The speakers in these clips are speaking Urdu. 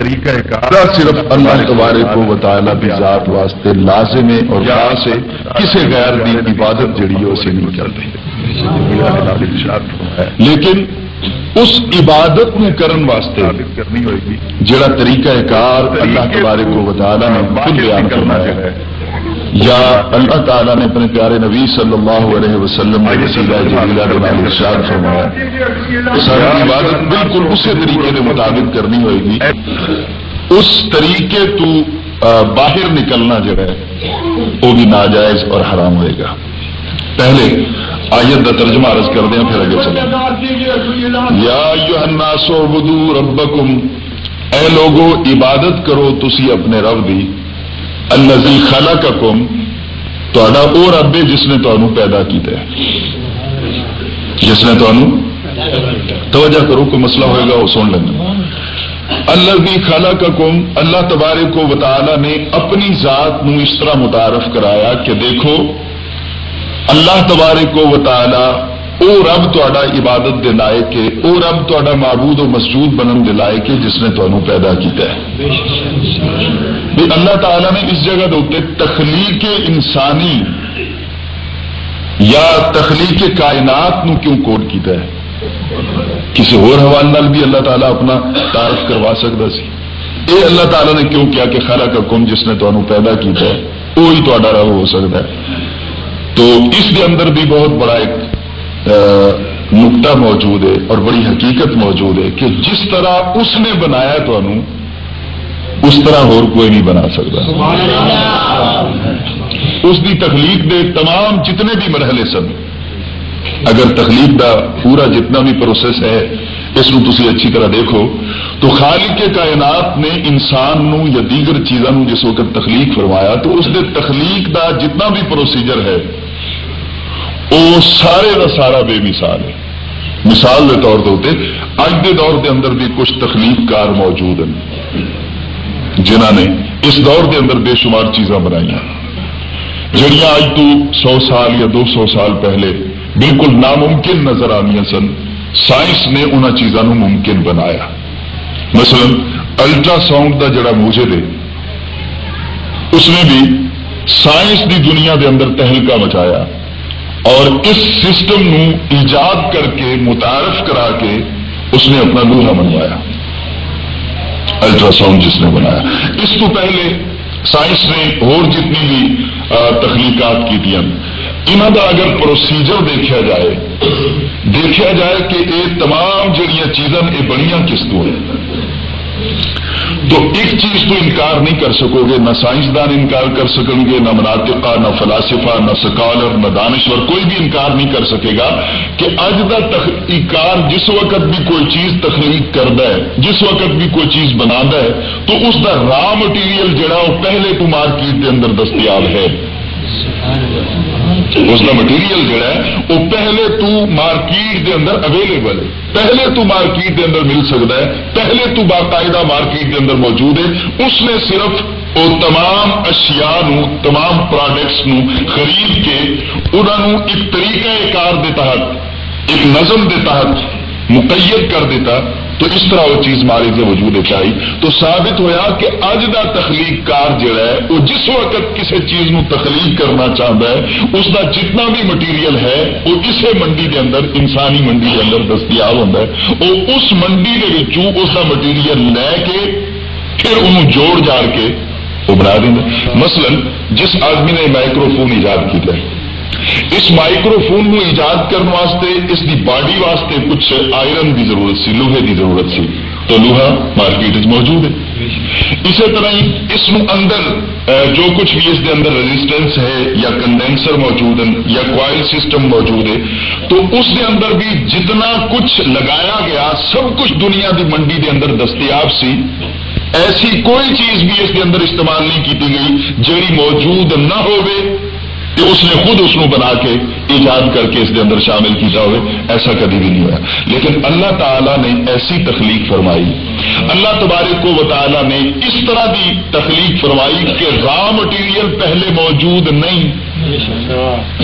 طریقہ صرف اللہ تبارک و تعالیٰ کی ذات واسطے لازم ہے اور یہاں سے کسی غیر دی عبادت جڑی ہے اسے نہیں کرتے۔ لیکن اس عبادت میں کرن واسطے کرنی ہوئے گی جڑا طریقہ کار اللہ تبارک و تعالیٰ نے خود بیان کروایا ہے۔ یا اللہ تعالیٰ نے اپنے پیارے نبی صلی اللہ علیہ وسلم ارشاد فرمایا۔ ساری عبادت بالکل اسی طریقے کے مطابق کرنی ہوئے گی اس طریقے تو باہر نکلنا جو ہے وہ بھی ناجائز اور حرام ہوئے گا۔ پہلے آیت کا ترجمہ عرض کر دیں پھر آگے چلیں۔ یا الناس اعبدوا ربکم۔ اے لوگو عبادت کرو تسی اپنے رب دی الذی خلقکم تہاڈا او رب ہے جس نے تانوں پیدا کیتا ہے۔ جس نے تانوں توجہ کرو، کوئی مسئلہ ہوئے گا، وہ سن لینا۔ الذی خلقکم، اللہ تبارک و تعالی نے اپنی ذات نو اس طرح متعارف کرایا کہ دیکھو، اللہ تبارک و تعالی او رب تہاڈا عبادت دے لائق ہے، او رب تہاڈا معبود و مسجود بنن دے لائق ہے، جس نے تانوں پیدا کیتا ہے۔ بھی اللہ تعالیٰ نے اس جگہ دے تخلیق انسانی یا تخلیق کائنات نو کیوں کوڈ کیتا ہے؟ کسی اور حوالے نال بھی اللہ تعالیٰ اپنا تعارف کروا سکتا سی۔ اے اللہ تعالیٰ نے کیوں کیا کہ خالق کا کم جس نے تمہیں پیدا کیتا ہے؟ وہی تا رب ہو سکتا ہے۔ تو اس کے اندر بھی بہت بڑا ایک نقطہ موجود ہے اور بڑی حقیقت موجود ہے کہ جس طرح اس نے بنایا تمہوں اس طرح اور کوئی نہیں بنا سکتا۔ اس دی تخلیق دے تمام جتنے بھی مرحلے سن۔ اگر تخلیق دا پورا جتنا بھی پروسیس ہے اس نو تسی اچھی طرح دیکھو تو خالق کائنات نے انسان نو یا دیگر چیزاں نو جس وقت تخلیق فرمایا تو اس دے تخلیق دا جتنا بھی پروسیجر ہے وہ سارے دا سارا بے مثال ہے۔ مثال کے طور پہ اج دے دور دے اندر بھی کچھ تخلیق کار موجود ہیں۔ جنہ نے اس دور کے اندر بے شمار چیزاں بنائی جڑیاں اج تو سو سال یا دو سو سال پہلے بالکل ناممکن نظر آنی سن۔ سائنس نے انہوں چیزوں ممکن بنایا۔ مثلا الٹرا ساؤنڈ کا جڑا موجود ہے اس نے بھی سائنس دی دنیا دے اندر تہلکا مچایا۔ اور اس سسٹم نو ایجاد کر کے، متعارف کرا کے اس نے اپنا لوہا منوایا الٹرا ساؤنڈ جس نے بنایا۔ اس کو پہلے سائنس نے اور جتنی بھی تخلیقات کی تھی۔ انہوں کا اگر پروسیجر دیکھا جائے دیکھا جائے کہ یہ تمام جڑیاں چیزاں، یہ بڑیاں کس کو ہیں؟ تو ایک چیز تو انکار نہیں کر سکو گے، نہ سائنسدان انکار کر سکیں گے، نہ مناطقہ، نہ فلاسفہ، نہ سکالر، نہ دانشور، کوئی بھی انکار نہیں کر سکے گا کہ اج کا انکار جس وقت بھی کوئی چیز تخلیق کرتا ہے، جس وقت بھی کوئی چیز بنا ہے، تو اس کا را مٹیریل جڑا وہ پہلے تو مارکیٹ کے اندر دستیاب ہے۔ اس کا مٹیریل جڑا ہے، وہ پہلے تو مارکیٹ دے اندر اویلیبل ہے۔ پہلے تو مارکیٹ دے اندر مل سکتا ہے۔ پہلے تو باقاعدہ مارکیٹ دے اندر موجود ہے۔ اس نے صرف وہ تمام اشیاء نو، تمام پروڈکٹس نو خرید کے انہوں ایک طریقہ کار دے تحت، ایک نظم دے تحت مقید کر دیتا، تو اس طرح وہ چیز ماری سے وجود چاہی۔ تو ثابت ہویا کہ اج کا تخلیق کار جڑا ہے، وہ جس وقت کسی چیز نو تخلیق کرنا چاہتا ہے، اس کا جتنا بھی مٹیریل ہے، وہ اسے منڈی کے اندر، انسانی منڈی کے اندر دستیاب ہوتا ہے۔ وہ اس منڈی کے اس کا مٹیریل لے کے، پھر انہوں جوڑ جاڑ کے، وہ بنا دیں مثلا، جس آدمی نے مائکرو فون ایجاد کیا ہے اس مائکرو فون کو ایجاد کرنے واسطے، اس دی باڈی واسطے کچھ آئرن کی ضرورت سی، لوہے کی ضرورت سی۔ تو لوہا مارکیٹ موجود ہے۔ اسی طرح ہی اس اندر جو کچھ بھی اس کے اندر ریزسٹینس ہے یا کنڈینسر موجود ہے یا کوائل سسٹم موجود ہے، تو اس کے اندر بھی جتنا کچھ لگایا گیا، سب کچھ دنیا کی منڈی کے اندر دستیاب سی۔ ایسی کوئی چیز بھی اس کے اندر استعمال نہیں کی گئی جی موجود نہ ہوئے کہ اس نے خود اس بنا کے ایجاد کر کے اس کے اندر شامل کیا ہوئے، ایسا کبھی بھی نہیں ہوا۔ لیکن اللہ تعالیٰ نے ایسی تخلیق فرمائی۔ اللہ تبارک کو تعالیٰ نے اس طرح کی تخلیق فرمائی کہ را مٹیریل پہلے موجود نہیں۔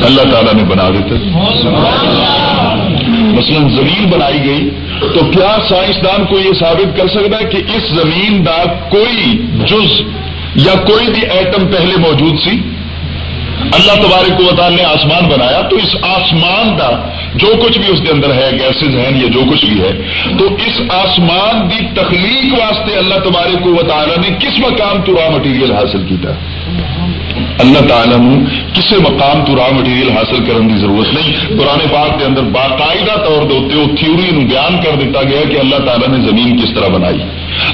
اللہ تعالیٰ نے بنا دیتے۔ مثلا زمین بنائی گئی، تو کیا سائنسدان کو یہ ثابت کر سکتا ہے کہ اس زمین کا کوئی جز یا کوئی بھی ایٹم پہلے موجود سی؟ اللہ تبارک و تعالی نے آسمان بنایا تو اس آسمان کا جو کچھ بھی اس کے اندر ہے گیسز ہیں یا جو کچھ بھی ہے، تو اس آسمان کی تخلیق واسطے اللہ تبارک و تعالی نے کس مقام تو را مٹیریل حاصل کیا اللہ تعالیٰ کسی مقام تو را مٹیریل حاصل کرنے کی ضرورت نہیں۔ پرانے پاک کے اندر باقاعدہ طور دے وہ تھیوری بیان کر دیتا گیا کہ اللہ تعالیٰ نے زمین کس طرح بنائی۔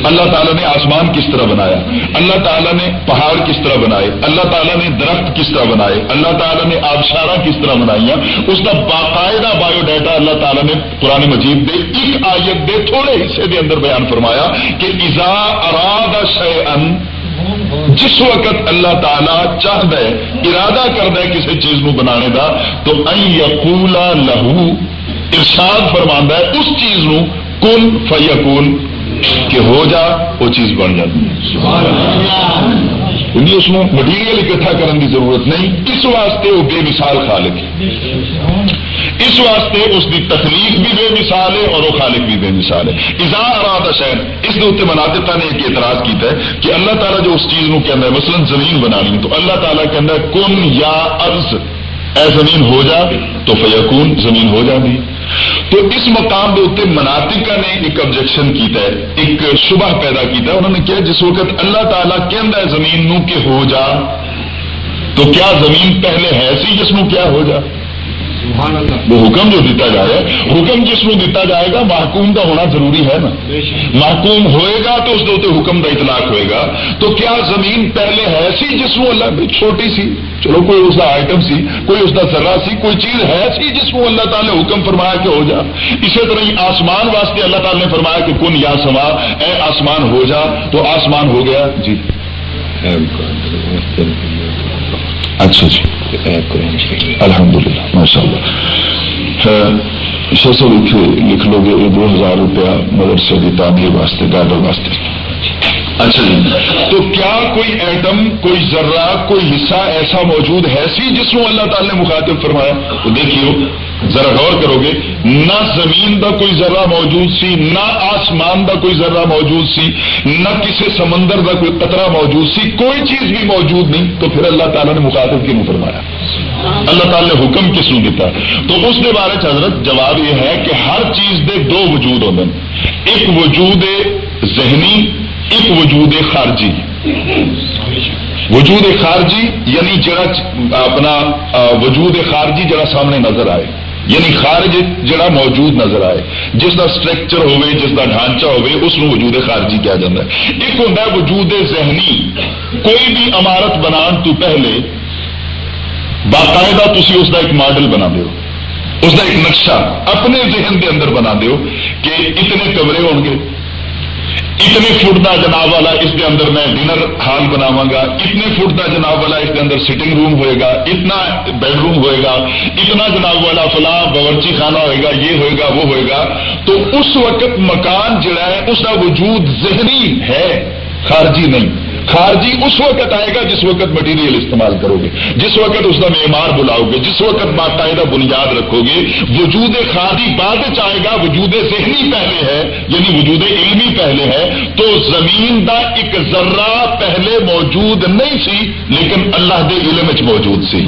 اللہ تعالیٰ نے آسمان کس طرح بنایا؟ اللہ تعالیٰ نے پہاڑ کس طرح بنائے؟ اللہ تعالیٰ نے درخت کس طرح بنائے؟ اللہ تعالیٰ نے آبشارہ کس طرح بنائی اس کا باقاعدہ بایو ڈیٹا اللہ تعالیٰ نے پرانے مجید دے ایک آیت دے تھوڑے حصے دے اندر بیان فرمایا کہ ازا اراد شے ان جس وقت اللہ تعالیٰ چاہتا ہے، ارادہ کرتا ہے کسی چیز کو بنانے کا تو یقولا لہو، ارشاد فرما ہے، اس چیز نو کن فیقون کہ ہو جا، وہ چیز بن جاتی یعنی اس میں مٹیریل اکٹھا کرنے کی ضرورت نہیں، اس واسطے وہ بے مثال خالق ہے۔ اس واسطے اس کی تخلیق بھی بے مثال ہے اور وہ خالق بھی بے مثال ہے۔ اظہار ارادہ شہر اس کے اتنے مناطق نے ایک اعتراض کیا ہے کہ اللہ تعالیٰ جو اس چیز کو کہنا ہے، مثلاً زمین بنانی تو اللہ تعالیٰ کہنا ہے، کن یا ارض اے زمین ہو جا تو فیقون زمین ہو جاتی تو اس مقام کے اتنے مناطقہ نے ایک آبجیکشن کیتا ہے، ایک شبہ پیدا کیتا ہے۔ انہوں نے کیا جس وقت اللہ تعالیٰ کہہ زمین نو کہ ہو جا، تو کیا زمین پہلے ہے سی جس نو کیا ہو جا؟ وہ حکم جو دیتا جائے حکم جس میں دیتا جائے گا محکوم کا ہونا ضروری ہے نا۔ محکوم ہوئے گا تو اس کے حکم کا اطلاق ہوئے گا۔ تو کیا زمین پہلے ہے سی جس میں اللہ چھوٹی سی؟ چلو کوئی اس کا آئٹم سی کوئی اس کا ذرا سی کوئی چیز ہے سی جس کو اللہ تعالیٰ نے حکم فرمایا کہ ہو جا۔ اسی طرح ہی آسمان واسطے اللہ تعالیٰ نے فرمایا کہ کن یا سما اے آسمان ہو جا۔ تو آسمان ہو گیا۔ جی۔ اچھا جی۔ الحمد للہ ماشاء اللہ سو لکھ لو گے دو ہزار روپیہ مدرسے کی تعمیر واسطے گارڈر واسطے۔ اچھا جی۔ تو کیا کوئی ایٹم، کوئی ذرہ، کوئی حصہ ایسا موجود ہے سی جس کو اللہ تعالی نے مخاطب فرمایا؟ تو دیکھیو ذرا غور کرو گے نہ زمین کا کوئی ذرہ موجود سی، نہ آسمان کا کوئی ذرہ موجود سی، نہ کسی سمندر کا کوئی قطرہ موجود سی، کوئی چیز بھی موجود نہیں۔ تو پھر اللہ تعالیٰ نے مخاطب کیوں فرمایا؟ اللہ تعالیٰ نے حکم کس نے دیتا تو اس کے بارے حضرت جواب یہ ہے کہ ہر چیز دے دو وجود ہوتے ہیں ایک وجود ذہنی ایک وجود خارجی۔ وجود خارجی یعنی جڑا اپنا وجود خارجی جڑا سامنے نظر آئے۔ یعنی خارج جڑا موجود نظر آئے۔ جس کا اسٹرکچر ہوے جس کا ڈھانچہ ہوے اس کو وجود خارجی کیا جاتا ہے۔ ایک ہوتا ہے وجود ذہنی۔ کوئی بھی عمارت بنا تو پہلے باقاعدہ تھی اس کا ایک ماڈل بنا دو اس کا ایک نقشہ اپنے ذہن کے اندر بنا دو کہ اتنے کمرے ہو گے اتنے فٹ کا جناب والا اس کے اندر میں ڈنر ہال بناواں گا؟ اتنے فٹ کا جناب والا اس کے اندر سٹنگ روم ہوئے گا؟ اتنا بیڈ روم ہوئے گا؟ اتنا جناب والا فلاں باورچی خانہ ہوئے گا، یہ ہوئے گا، وہ ہوئے گا۔ تو اس وقت مکان جڑا ہے، اس کا وجود ذہنی ہے، خارجی نہیں۔ خارجی اس وقت آئے گا جس وقت مٹیریل استعمال کرو گے۔ جس وقت اس کا معمار بلاؤ گے، جس وقت باقاعدہ بنیاد رکھو گے، وجود خارجی بعد آئے گا، وجود ذہنی پہلے ہے یعنی وجود علمی پہلے ہے، تو زمین دا ایک ذرہ پہلے موجود نہیں سی، لیکن اللہ دے علم موجود سی۔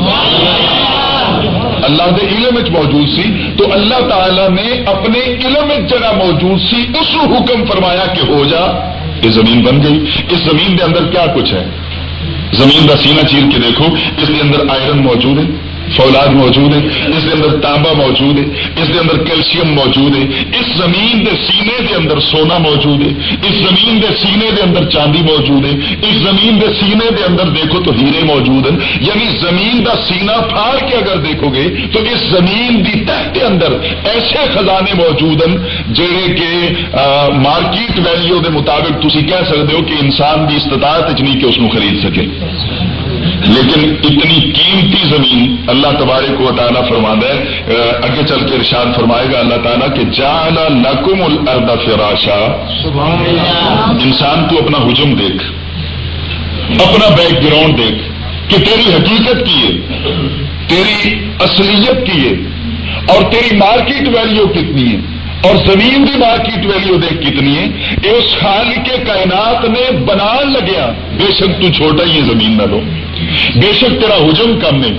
اللہ دے علم موجود سی، تو اللہ تعالی نے اپنے علم جگہ موجود سی، اس حکم فرمایا کہ ہو جا۔ یہ زمین بن گئی۔ اس زمین کے اندر کیا کچھ ہے؟ زمین کا سینہ چیر کے دیکھو، اس کے اندر آئرن موجود ہے۔ فولاد موجود ہے، اس کے اندر تانبا موجود ہے، اس کے اندر کیلشیم موجود ہے، اس زمین دے سینے دے اندر سونا موجود ہے، اس زمین دے سینے دے اندر چاندی موجود ہے، اس زمین دے سینے دے اندر دیکھو تو ہیرے موجود ہیں یعنی زمین دا سینہ پھاڑ کے اگر دیکھو گے تو اس زمین دی تہ کے اندر ایسے خزانے موجود ہیں جڑے کہ مارکیٹ ویلیو دے مطابق تھی کہہ سکتے ہو کہ انسان کی استطاعت نہیں کہ اس کو خرید سکے۔ لیکن اتنی قیمتی زمین اللہ تبارک و تعالیٰ فرما ہے اگے چل کے ارشاد فرمائے گا اللہ تعالیٰ کہ جانا نقم الرد فراشا۔ انسان تو اپنا ہجم دیکھ اپنا بیک گراؤنڈ دیکھ کہ تیری حقیقت کی ہے تیری اصلیت کی ہے اور تیری مارکیٹ ویلیو کتنی ہے۔ اور زمین کی مارکیٹ ویلیو دیکھ کتنی ہے۔ اس خال کے کائنات نے بنا لگیا۔ بے شک تو چھوٹا ہی زمین نہ لو بے شک تیرا حجم کم ہے۔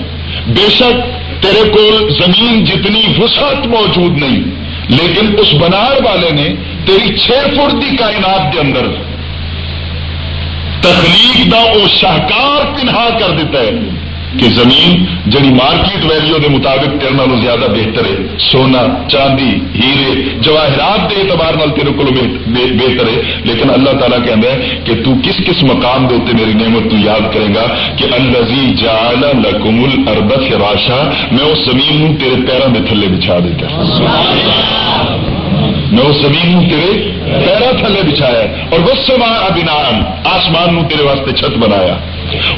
بے شک تیرے کو زمین جتنی وسعت موجود نہیں۔ لیکن اس بنار والے نے تیری چھ فٹ کی کائنات کے اندر تخلیق دا وہ شاہکار پنہا کر دیتا ہے۔ کہ زمین جڑی مارکیٹ ویلیو دے مطابق تیرے نالوں زیادہ بہتر ہے۔ سونا، چاندی، ہیرے، جواہرات کے اعتبار نال تیرے کو بہتر ہے۔ لیکن اللہ تعالیٰ کہہ ہے کہ تو کس کس مقام دے میری نعمت تو یاد کرے گا کہ الزی جال لکم الربت راشا میں اس زمین نو تیرے پیروں کے تھلے بچھا دیتا۔ میں اس زمین نو تیرے پیرا تھلے بچھایا اور وہ سما ابنان آسمان نو تیرے واسطے چھت بنایا۔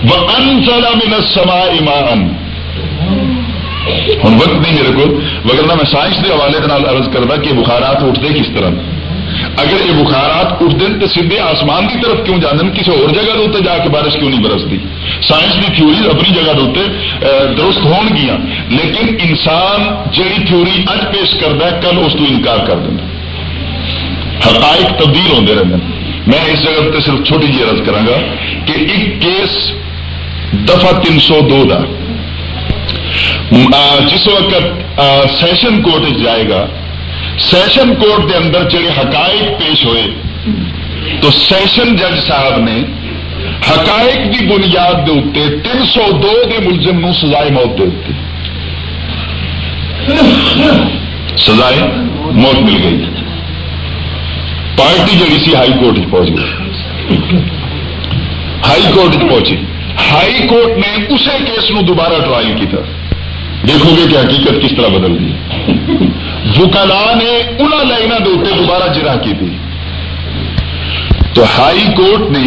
وہ ان سلا من سما ایمان ہوں وقت نہیں میرے کو وغیرہ میں سائنس کے حوالے کے عرض کرتا کہ بخارات اٹھتے کس طرح۔ اگر یہ بخارات اٹھتے تو سیدھے آسمان کی طرف کیوں جانے کسی اور جگہ دے جا کے بارش کیوں نہیں برستی؟ سائنس کی تھیوری اپنی جگہ دے درست ہون گیا لیکن انسان جہی تھیوری اج پیش کرتا ہے، کل اس کو انکار کر دینا حقائق تبدیل ہوتے رہتے ہیں۔ میں اس جگہ پہ صرف چھوٹی جی عرض کرا گا کہ ایک کیس دفعہ تین سو دو دا۔ جس وقت سیشن کورٹ جائے گا۔ سیشن کورٹ کے اندر جڑے حقائق پیش ہوئے، تو سیشن جج صاحب نے حقائق کی بنیاد کے اتنے تین سو دو کے ملزم نو سزائے موت دے دیتی۔ سزائے موت مل گئی۔ پارٹی جڑی سی ہائی کورٹ پہنچ گئی ہائی کورٹ پہنچی۔ ہائی کورٹ نے اسی کیس نو دوبارہ ٹرائل کیا دیکھو گے کہ حقیقت کس طرح بدل گئی۔ وکلا نے انہوں لائنوں کے اتنے دوبارہ جرا کی تھی تو ہائی کورٹ نے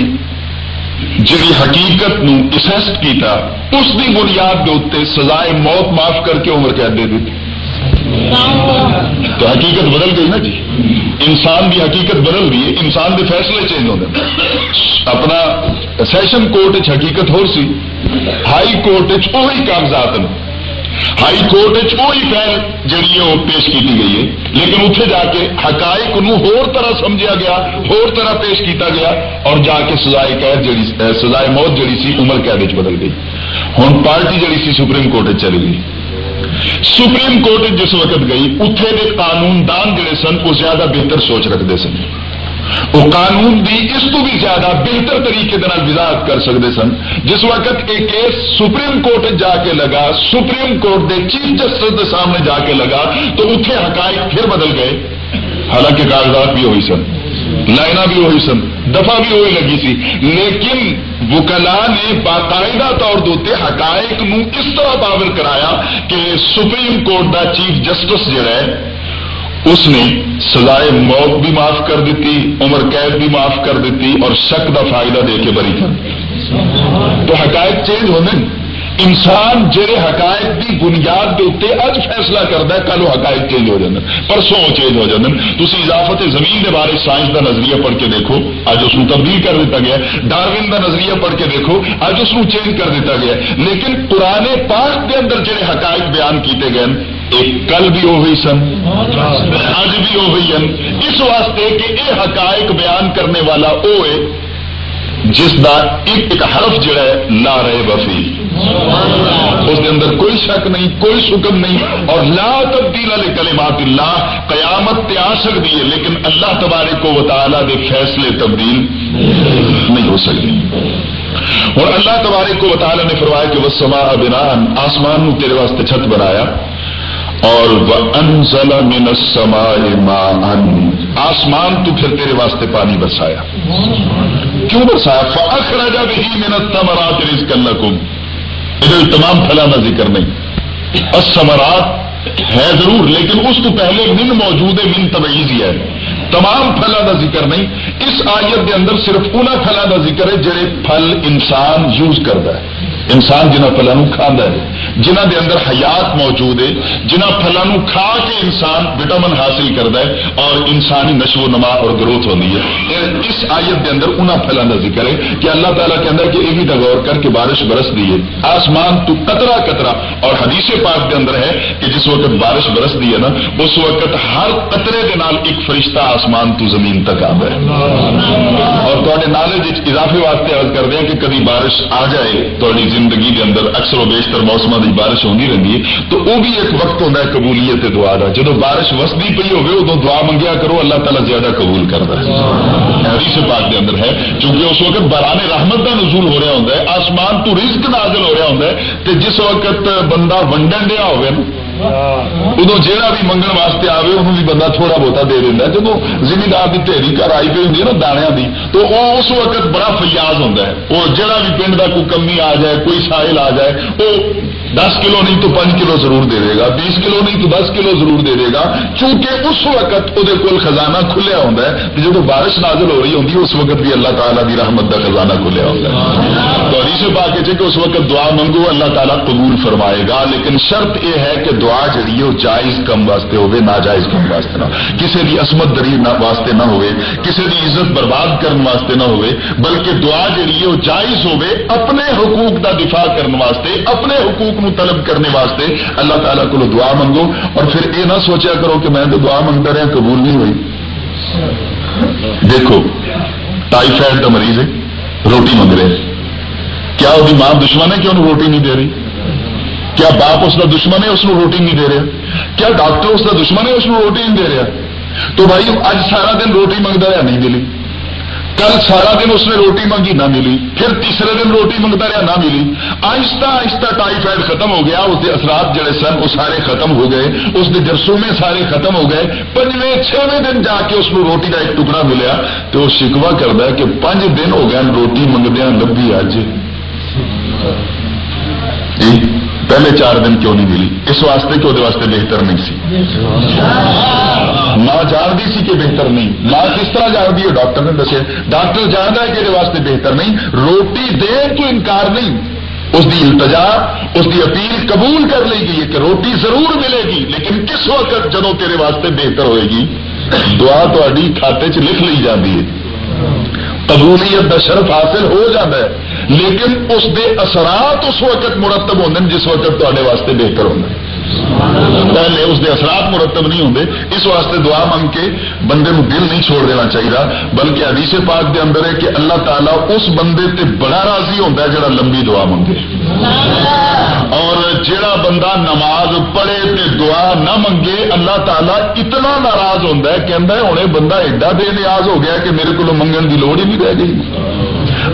جی حقیقت نو اسسٹ کیتا، اس کی بنیاد کے اتنے سزائے موت معاف کر کے عمر قید دے دیتی۔ تو حقیقت بدل گئی نا جی۔ انسان کی حقیقت بدل گئی انسان کے فیصلے چینج ہوتے اپنا سیشن کورٹ حقیقت ہو سی۔ ہائی کورٹ وہی کاغذات ہائی کورٹ وہی فیل جہی ہے، وہ پیش کی گئی ہے۔ لیکن اتنے جا کے حقائق نو ہور طرح سمجھا گیا، ہور طرح پیش کیتا گیا اور جا کے سزائے قید جڑی سزائے موت جڑی سی عمر قید بدل گئی۔ ہوں پارٹی جڑی سی سپریم کورٹ چلی گئی۔ سپریم کورٹ جس وقت گئی اتنے کے قانون دان جڑے سن، وہ زیادہ بہتر سوچ رکھتے سن۔ وہ قانون دی اس کو بھی زیادہ بہتر طریقے وضاحت کر سکتے سن۔ جس وقت ایک کیس سپریم کورٹ جا کے لگا، سپریم کورٹ کے چیف جسٹس کے سامنے جا کے لگا، تو اتنے حقائق پھر بدل گئے۔ حالانکہ کاغذات بھی ہوئی سن۔ لائنا بھی وہی سن، دفعہ بھی وہی لگی سی لیکن وکلا نے باقاعدہ طور دے حقائق نو اس طرح پاور کرایا کہ سپریم کورٹ دا چیف جسٹس جڑا ہے، اس نے سزائے موت بھی معاف کر دیتی، عمر قید بھی معاف کر دیتی اور شک دا فائدہ دے کے بری کر تو حقائق چینج ہونے انسان جہے حقائق کی بنیاد کے اتنے اج فیصلہ کرتا ہے، کل وہ حقائق چینج ہو جاتے پرسوں چینج ہو جاتے تھی اضافت زمین کے بارے سائنس کا نظریہ پڑھ کے دیکھو، اج اس تبدیل کر دیتا گیا ڈاروین کا نظریہ پڑھ کے دیکھو، اج اس چینج کر دیتا گیا لیکن پرانے پاک کے اندر جہے حقائق بیان کیتے گئے ایک کل بھی وہی سن، اج بھی وہی ہیں۔ اس واسطے کہ یہ حقائق بیان کرنے والا وہ ہے جس کا ایک ایک حرف جڑا ہے لا رہے وفی۔ اس کے اندر کوئی شک نہیں، کوئی شکم نہیں۔ اور لا تبدیل علی کلمات اللہ، قیامت تے آ سکتی ہے، لیکن اللہ تبارک کو تعالی دے فیصلے تبدیل نہیں ہو سکتے۔ اور اللہ تبارک کو تعالی نے فرمایا کہ وہ سما بنان آسمان نو تیرے واسطے چھت بنایا۔ اور انزل من السماء ماء۔ آسمان تو پھر تیرے واسطے پانی برسایا۔ کیوں برسایا؟ فاخرج به من الثمرات رزقا لكم۔ ادھر تمام پھلانا ذکر نہیں الثمرات ہے ضرور، لیکن اس کو پہلے من موجود ہے، من تبعیضی ہے۔ تمام پھلا کا ذکر نہیں، اس آیت کے اندر صرف انہیں پھلا کا ذکر ہے جڑے پھل انسان یوز کرتا ہے۔ انسان جنہ فلوں کھانا ہے جنہ دے اندر حیات موجود ہے جنہ فلوں کھا کے انسان وٹامن حاصل کرتا ہے اور انسانی نشو و نما اور گروتھ ہوتی ہے۔ اس آیت دے اندر انہوں فلوں کا ذکر ہے کہ اللہ تعالیٰ کے اندر کہ یہ غور کر کے بارش برس دی ہے۔ آسمان تو قطرہ قطرہ، اور حدیث پاک دے اندر ہے کہ جس وقت بارش برس دی ہے نا، اس وقت ہر قطرے دے نال ایک فرشتہ آسمان تو زمین تک آ ہے۔ اور تے نالج اضافے واسطے عرض کر دیں کہ کبھی بارش آ جائے تاری زندگی کے اندر اکثر و بیشتر موسم کی بارش ہوتی رہتی ہے۔ تو وہ بھی ایک وقت ہوتا ہے قبولیت دعا کا جب بارش وسدی پی ہوگی ادو دعا منگیا کرو، اللہ تعالیٰ زیادہ قبول کرتا ہے۔ حدیث پاک کے اندر ہے، چونکہ اس وقت بران رحمت کا نزول ہو رہا ہوں آسمان تو رزق نازل ہو رہا ہوتا ہوں جس وقت بندہ ونڈن دیا ہوگا نا ادو جہا بھی منگن واسطے آئے انہوں بھی بندہ تھوڑا بہتا دے دینا جب زمیندار کی ٹھیری گھر آئی پی ہوں نا دانیا کی تو وہ اس وقت بڑا فیاض ہوتا ہے وہ جہاں بھی پنڈ کا کوئی کمی آ جائے کوئی ساحل آ جائے وہ دس کلو نہیں تو پانچ کلو ضرور دے دے گا، بیس کلو نہیں تو دس کلو ضرور دے دے گا، چونکہ اس وقت وہ کول خزانہ کھلیا ہوتا ہے جب بارش نازل ہو رہی ہوتی اس وقت بھی اللہ تعالیٰ کی رحمت کا خزانہ کھلیا ہوتا ہے۔ تو عریش پا کے کہ اس وقت دعا منگو، اللہ تعالیٰ قبول فرمائے گا، لیکن شرط یہ ہے کہ دعا جڑی ہے وہ جائز کم واسطے ہوے ناجائز کم واسطے نہ کسی کی عصمت دری واسطے نہ ہوئے کسی کی عزت برباد کرنے واسطے نہ ہوئے بلکہ دعا جڑی وہ جائز ہوے اپنے حقوق کا دفاع کرنے واسطے، اپنے حقوق نو طلب کرنے واسطے اللہ تعالیٰ کو دعا منگو اور پھر یہ نہ سوچا کرو کہ میں تو دعا منگتا رہا قبول نہیں ہوئی۔ دیکھو ٹائیفائڈ کا مریض ہے، روٹی منگ رہے کیا وہ ماں دشمن ہے کہ انہوں روٹی نہیں دے رہی؟ کیا باپ اس کا دشمن ہے، اس کو روٹی نہیں دے رہا؟ کیا ڈاکٹر اس کا دشمن ہے، اس کو روٹی نہیں دے رہا؟ تو بھائی اج سارا دن روٹی منگتا رہا، نہیں ملی۔ کل سارا دن اس نے روٹی منگی نہ ملی، پھر تیسرے دن روٹی منگتا رہا نہ ملی۔ آہستہ آہستہ ٹائیفائڈ ختم ہو گیا، اس کے اثرات جڑے سن، وہ سارے ختم ہو گئے۔ اس کے جرسومے سارے ختم ہو گئے۔ پنجویں چھویں دن جا کے اس کو روٹی کا ایک ٹکڑا ملیا تو وہ شکوا کرتا ہے کہ پانچ دن ہو گیا روٹی منگدیا لبھی اج جی؟ پہلے چار دن کیوں نہیں ملی؟ اس واسطے کہ وہ واسطے بہتر نہیں سی۔ ماں جانتی سی کہ بہتر نہیں۔ ماں کس طرح جانتی ہے؟ ڈاکٹر نے دسے ڈاکٹر جانتا ہے کہ یہ واسطے بہتر نہیں۔ روٹی دے تو انکار نہیں۔ اس کی التجا، اس کی اپیل قبول کر لے گی کہ روٹی ضرور ملے گی، لیکن کس وقت جدو تیرے واسطے بہتر ہوئے گی؟ دعا تاری کھاتے چ لکھ لی جاتی ہے۔ قبولیت کا شرف حاصل ہو جاتا ہے۔ لیکن اس دے اثرات اس وقت مرتب ہوتے ہیں، جس وقت تے واسطے بہتر ہونا پہلے اس دے اثرات مرتب نہیں ہوتے اس واسطے دعا منگ کے بندے نو دل نہیں چھوڑ دینا چاہیے بلکہ حدیث پاک دے اندر ہے کہ اللہ تعالیٰ اس بندے تے بڑا راضی ہوتا ہے جڑا لمبی دعا منگے اور جڑا بندہ نماز پڑھے تے دعا نہ منگے اللہ تعالیٰ اتنا ناراض ہوتا ہے کہ ہوں بندہ ایڈا بے نیاز ہو گیا کہ میرے کو منگن کی لوڑ ہی نہیں رہ گئی۔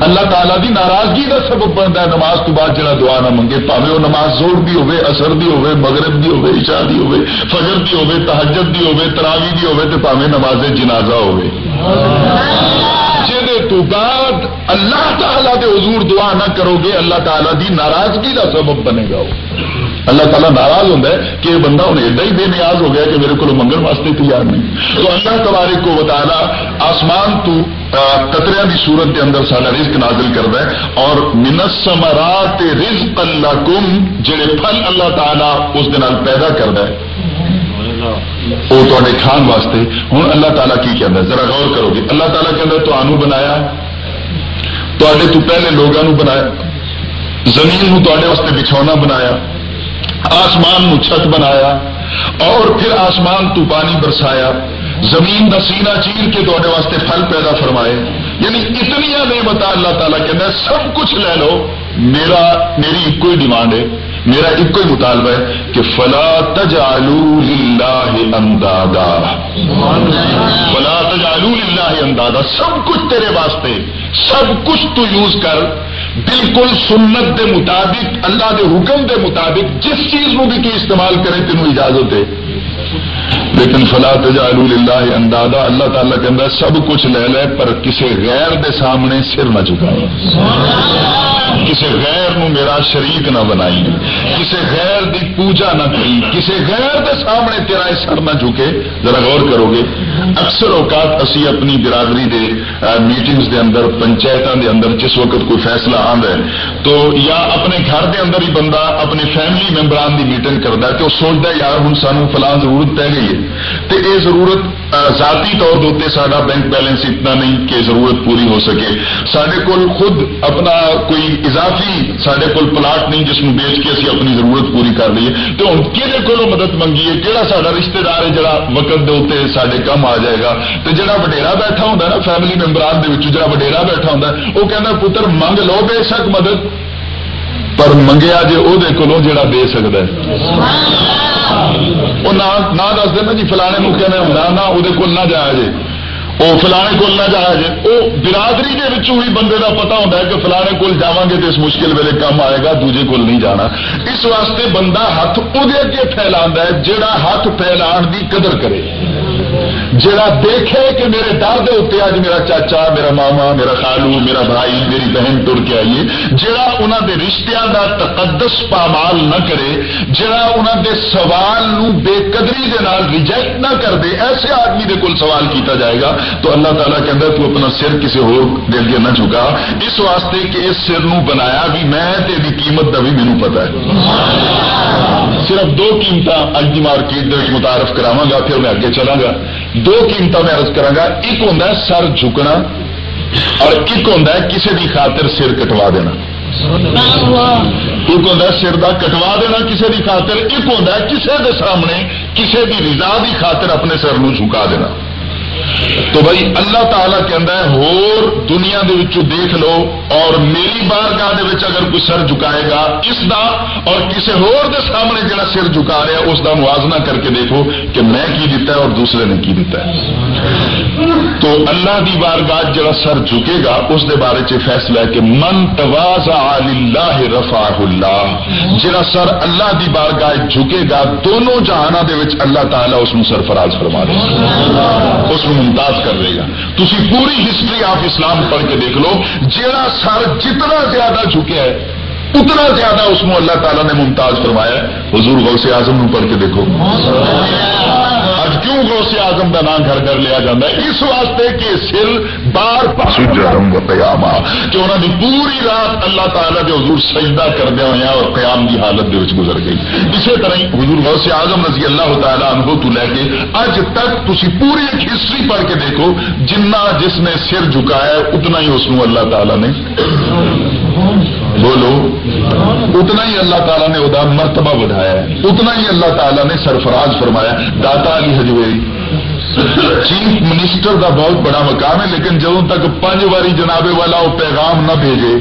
اللہ تعالیٰ دی ناراضگی کا سبب بنتا ہے نماز تو بعد جڑا دعا نہ منگے، پاوے وہ نماز زور دی ہوے اثر دی ہوے، مغرب دی ہوے، عشاء دی ہوے، فجر دی ہوے، تہجد دی ہوے تراوی دی ہوے، تے پاوے نماز جنازہ ہوے۔ تو بعد اللہ تعالیٰ دے حضور دعا نہ کرو گے، اللہ تعالیٰ دی ناراضگی کا سبب بنے گا اللہ تعالیٰ ناراض ہوتا ہے کہ یہ بندہ انہیں ایڈا ہی بے نیاز ہو گیا کہ میرے کو منگل واسطے تیار نہیں۔ تو اللہ تبارک کو بتانا آسمان تو قطریا کی صورت کے اندر سارا رزق نازل کرتا ہے۔ اور منسمرات رزق اللہ کم جڑے پھل اللہ تعالیٰ اس دن پیدا کرتا ہے۔ وہ تے کھان واسطے ہوں اللہ تعالیٰ کی کہنا ہے؟ ذرا غور کرو گے اللہ تعالیٰ کہ تمہوں بنایا تے تو پہلے لوگوں بنایا زمین تے واسطے بچھونا بنایا آسمان نو چھت بنایا اور پھر آسمان تو پانی برسایا زمین کا سینا چیر کے تے واسطے پھل پیدا فرمائے۔ یعنی اتنی نعمت اللہ تعالیٰ کہنا سب کچھ لے لو، میرا، میری ایک ہی ڈیمانڈ ہے۔ میرا ایک ہی مطالبہ ہے کہ فلا تجالو اندادا۔ فلا تجالو اندادا۔ سب کچھ تیرے واسطے، سب کچھ تو یوز کر۔ بالکل سنت دے مطابق، اللہ دے حکم دے مطابق، جس چیز کو بھی تو استعمال کرے تینوں اجازت ہے لیکن فلا تجالو اللہ اندازہ اللہ تعالیٰ کہ سب کچھ لے لے، پر کسی غیر دے سامنے سر نہ چکائی کسی غیر نو میرا شریک نہ بنائی کسی غیر دی پوجا نہ کری کسی غیر دے سامنے تیرا سر نہ جھکے، ذرا غور کرو گے۔ اکثر اوقات اسی اپنی برادری دے میٹنگز دے اندر پنچایتوں دے اندر جس وقت کوئی فیصلہ آد ہے، تو یا اپنے گھر دے اندر ہی بندہ اپنے فیملی ممبران دی میٹنگ کرتا ہے، تو سوچتا ہے، یار ہوں سانو فلاں ضرورت پی گئی ہے۔ تو یہ ضرورت ذاتی طور دے سارا بینک بیلنس اتنا نہیں کہ ضرورت پوری ہو سکے۔ سڈے کول خود اپنا کوئی اضافی سڈے کول پلاٹ نہیں جس میں بیچ کے اسی اپنی ضرورت پوری کر لیے تو ہوں کہ مدد منگیے کہڑا سا رشتے دار ہے جڑا وقت دے اتنے سارے کم آ جائے گا تو جڑا وڈیرا بیٹھا ہوں نا فیملی ممبران کے جڑا وڈیرا بیٹھا ہوں وہ کہنا پتر منگ لو بے شک مدد پر منگیا جی وہ جڑا دے سکتا ہے وہ نہ دس دینا جی فلانے موقع نے ہونا نہ وہ کول نہ جایا جی وہ فلانے کول نہ جایا جی وہ برادری کے بھی بندے کا پتا ہوتا ہے کہ فلانے کول جا گے تو اس مشکل ویلے کم آئے گا دوجے کول نہیں جانا اس واسطے بندہ ہاتھ وہ اگے پھیلا ہے جہاں ہاتھ پھیلا کی قدر کرے جڑا دیکھے کہ میرے در دے اتنے اج میرا چاچا، میرا ماما، میرا خالو، میرا بھائی، میری بہن تر کے آئیے، جڑا انہوں دے رشتہ دا تقدس پامال نہ کرے، جڑا انہوں دے سوال نو بے قدری دے نال ریجیکٹ نہ کر دے، ایسے آدمی دے کول سوال کیتا جائے گا، تو اللہ تعالیٰ کہتا تو اپنا سر کسی ہو دے کے نہ چکا اس واسطے کہ اس سر نو بنایا بھی میں تیری قیمت کا بھی مینو پتا ہے۔ صرف دو قیمت اج کی مارکیٹ متعارف کراوا گا، پھر میں اگے چلا گا۔ دو قیمتوں میں ارض گا ایک ہوں سر جھکنا اور ایک ہوں کسی کی خاطر سر کٹوا دینا۔ ایک ہوں سر کا کٹوا دینا کسی کی خاطر، ایک ہوں کسی کے سامنے کسی کی رضا کی خاطر اپنے سر نو جھکا دینا۔ تو بھائی اللہ تعالیٰ کہہ ہور دنیا دے وچوں دیکھ لو اور میری بارگاہ دے وچ اگر کوئی سر جھکائے گا، اس دا اور کسی ہور دے سامنے جڑا سر جھکا رہا ہے، اس دا موازنہ کر کے دیکھو کہ میں کی دیتا ہے اور دوسرے نے کی دیتا ہے۔ تو اللہ دی بارگاہ جڑا سر جھکے گا، اس دے بارے چ فیصلہ ہے کہ من تواضع للہ رفع اللہ۔ جڑا سر اللہ دی بارگاہ جھکے گا، دونوں جہانوں دے وچ اللہ تعالیٰ اس میں سرفراز فرما دے۔ اس میں ممتاز کر دے گا تھی پوری ہسٹری آف اسلام پڑھ کے دیکھ لو جیڑا سر جتنا زیادہ جھکے ہے اتنا زیادہ اس میں اللہ تعالیٰ نے ممتاز فرمایا حضور غوث اعظم پڑھ کے دیکھو۔ اج کیوں غوث اعظم کا نام گھر گھر لیا جاتا ہے؟ اس واسطے کہ سر بار جرم و قیام کہ انہوں نے پوری رات اللہ تعالیٰ کے حضور سجدہ کردیا ہوا اور قیام کی حالت دے گزر گئی۔ اسی طرح حضور غوث اعظم رضی اللہ تعالیٰ عنہ تو لے کے اج تک تھی پوری ایک ہسٹری پڑھ کے دیکھو جنہ جس نے سر جھکایا اتنا ہی اس اللہ تعالیٰ نے بولو اتنا ہی اللہ تعالیٰ نے ادا مرتبہ بڑھایا ہے اتنا ہی اللہ تعالیٰ نے سرفراز فرمایا داتا علی حجویری چیف منسٹر کا بہت بڑا مقام ہے لیکن جب تک پانچ واری جنابے والا وہ پیغام نہ بھیجے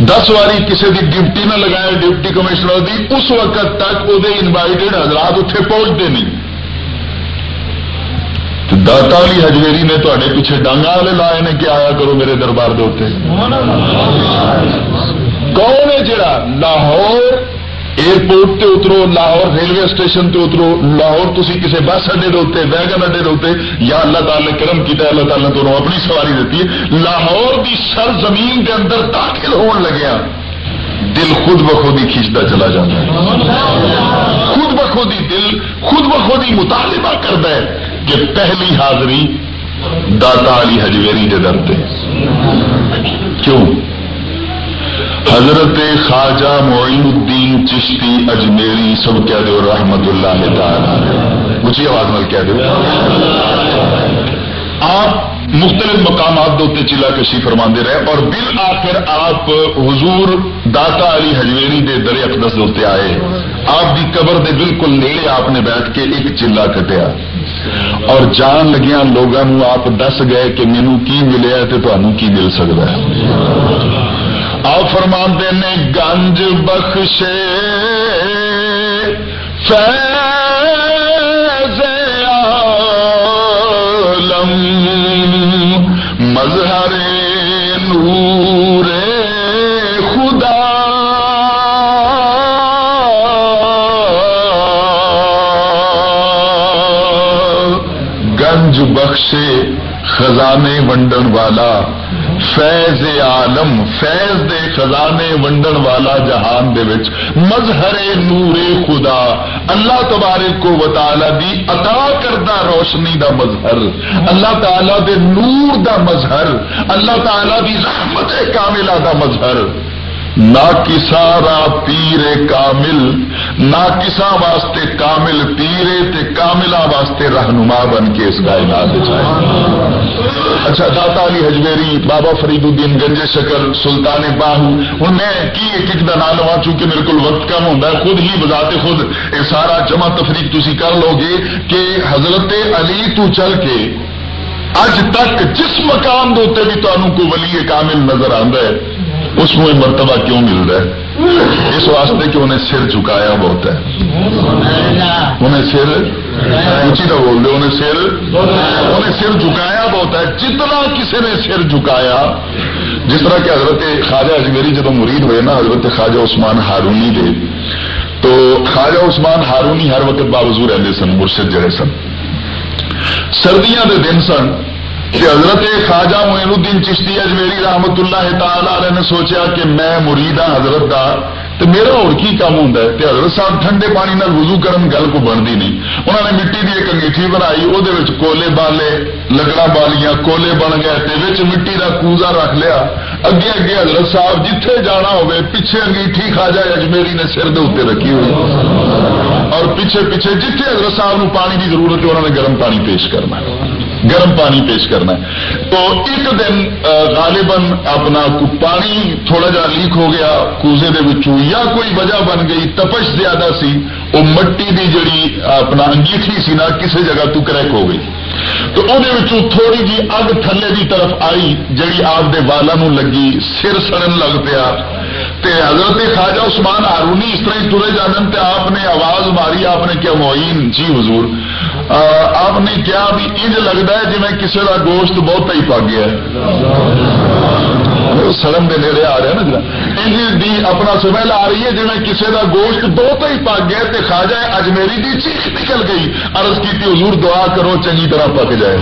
دس واری کسی کی ڈیوٹی نہ لگائے ڈپٹی کمشنر دی اس وقت تک وہ انوائٹڈ حضرات اتنے پہنچتے نہیں۔ داتا علی ہجویری نے تے پیچھے ڈانگا والے لائے نے کہ آیا کرو میرے دربار دے کون ہے جڑا لاہور ایئرپورٹ تے اترو، لاہور ریلوے اسٹیشن تے اترو، لاہور تھی کسی بس اڈے دے ویگن اڈے دے یا اللہ تعالی نے کرم کیا اللہ تعالی نے تو اپنی سواری دیتی ہے۔ لاہور کی سر زمین کے اندر داخل ہون لگیا ہاں۔ دل خود بخود ہی کھینچتا چلا جاتا ہے۔ خود بخود ہی دل، خود بخود ہی مطالبہ کرتا ہے کہ پہلی حاضری داتا علی حجویری کے درتے کیوں؟ حضرت خواجہ معین الدین چشتی اجمیری سب کہہ دو، رحمت اللہ تعالی. اونچی آواز میں کہہ دو. آپ مختلف مقامات دوتے چلا کشی فرما رہے اور بالآخر آپ حضور داتا علی حجویری دے در اقدس دوتے آئے. آپ دی قبر دے بالکل نیڑے آپ نے بیٹھ کے ایک چلا کٹیا. اور جان لگیا لوگوں آپ دس گئے کہ مینو کی ملیا تو تمہیں کی مل سکتا ہے؟ آپ فرما نے گنج بخشے۔ مظہر نور خدا۔ گنج بخشے خزانے ونڈن والا۔ فیض عالم، فیض دے خزانے ونڈن والا جہان دے وچ۔ مظہر نور خدا، اللہ تبارک کو وطالہ دی عطا کردہ روشنی دا مظہر۔ اللہ تعالی دے نور دا مظہر۔ اللہ تعالی دی رحمت کاملہ دا مظہر۔ نہ کسا را پیر کامل، نہ کسا واسطے کامل پیرے تے کاملا واسطے رہنما بن کے اس کائنات جائے اچھا داتا علی حجویری بابا فرید الدین گنج شکر، سلطان باہو ہوں میں کی ایک ایک دا نام لوا چونکہ میرے کو وقت کم ہوتا ہے، خود ہی بذات خود یہ سارا جمع تفریق تھی کر لو گے کہ حضرت علی تو چل کے اج تک جس مقام دے بھی تمہوں کو ولی کامل نظر آتا ہے۔ اس میں مرتبہ کیوں مل رہا ہے؟ اس واسطے کہ انہیں سر جھکایا بہت ہے۔ انہیں سر اونچی نہ بول دے انہیں سر انہیں سر جھکایا بہت ہے۔ جتنا کسی نے سر جھکایا، جس طرح کہ حضرت خواجہ اجمیری جب مرید ہوئے نا، حضرت خواجہ عثمان ہارونی دے، تو خواجہ عثمان ہارونی ہر وقت باوضو رہتے سن، مرشد جڑے سن۔ سردیاں دے دن سن کہ حضرت خواجہ معین الدین چشتی اجمیری رحمت اللہ تعالی علیہ نے سوچا کہ میں مرید حضرت کا تو میرا اور کی کام ہوتا ہے؟ کہ حضرت صاحب، ٹھنڈے پانی نال وضو کرن گل کو بنتی نہیں۔ انہوں نے مٹی کی ایک انگیٹھی بنائی وہ کولے بالے لکڑا بالیاں، کولے بن گئے مٹی کا کوزا رکھ لیا۔ اگے اگے حضرت صاحب، جتھے جانا ہوئے پیچھے انگیٹھی خواجہ اجمیری نے سر دے اتنے رکھی ہوئی۔ اور پیچھے پیچھے جتھے حضرت صاحب نو پانی کی ضرورت ہے انہوں نے گرم پانی پیش کرنا گرم پانی پیش کرنا ہے۔ تو ایک دن غالباً اپنا پانی تھوڑا جا لیک ہو گیا، کوزے دے وچوں یا کوئی وجہ بن گئی، تپش زیادہ سی، وہ مٹی دی جڑی اپنا انگیٹھی سی نا کسی جگہ تو کریک ہو گئی۔ تو وہ تھوڑی جی اگ تھلے دی طرف آئی جڑی آپ دے والا نو لگی، سر سڑن لگ پیا۔ تے حضرت خواجہ عثمان ہارونی اس طرح ترے جانن تے آپ نے آواز ماری، آپ نے کیا معین جی حضور۔ آپ نے کیا بھی انج لگتا ہے جی میں کسی کا گوشت بہت ہی پا گیا سڑن کے نیڑے آ رہا نا جی۔ انج دی اپنا سمیل آ رہی ہے جی میں کسی کا گوشت بہت ہی پک گیا تے خواجہ اجمیری دی چیخ نکل گئی۔ عرض کی حضور دعا کرو، چنگی طرح پک جائے۔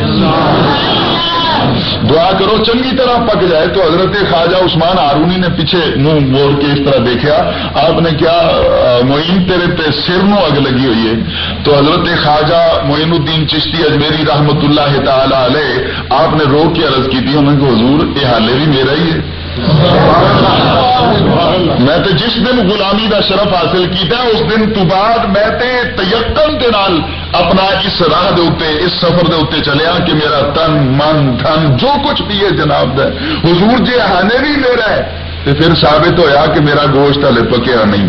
دعا کرو چنگی طرح پک جائے تو حضرت خواجہ عثمان ہارونی نے پیچھے منہ موڑ کے اس طرح دیکھا۔ آپ نے کیا معین تیرے تے سر نو اگ لگی ہوئی ہے؟ تو حضرت خواجہ معین الدین چشتی اجمیری رحمت اللہ تعالی علیہ، آپ نے رو کے عرض کی تھی۔ انہوں نے حضور، یہ حالے بھی میرا ہی ہے۔ میں تو جس دن غلامی کا شرف حاصل کیتا اس دن تو بعد میں تے تیقن کے نال اپنا اس راہ دے اتے اس سفر دے اتے چلیا کہ میرا تن، من، دھن، جو کچھ بھی ہے جناب دے حضور جی ہانے بھی میرا ہے تو پھر ثابت ہویا کہ میرا گوشت ہلے پکیا نہیں۔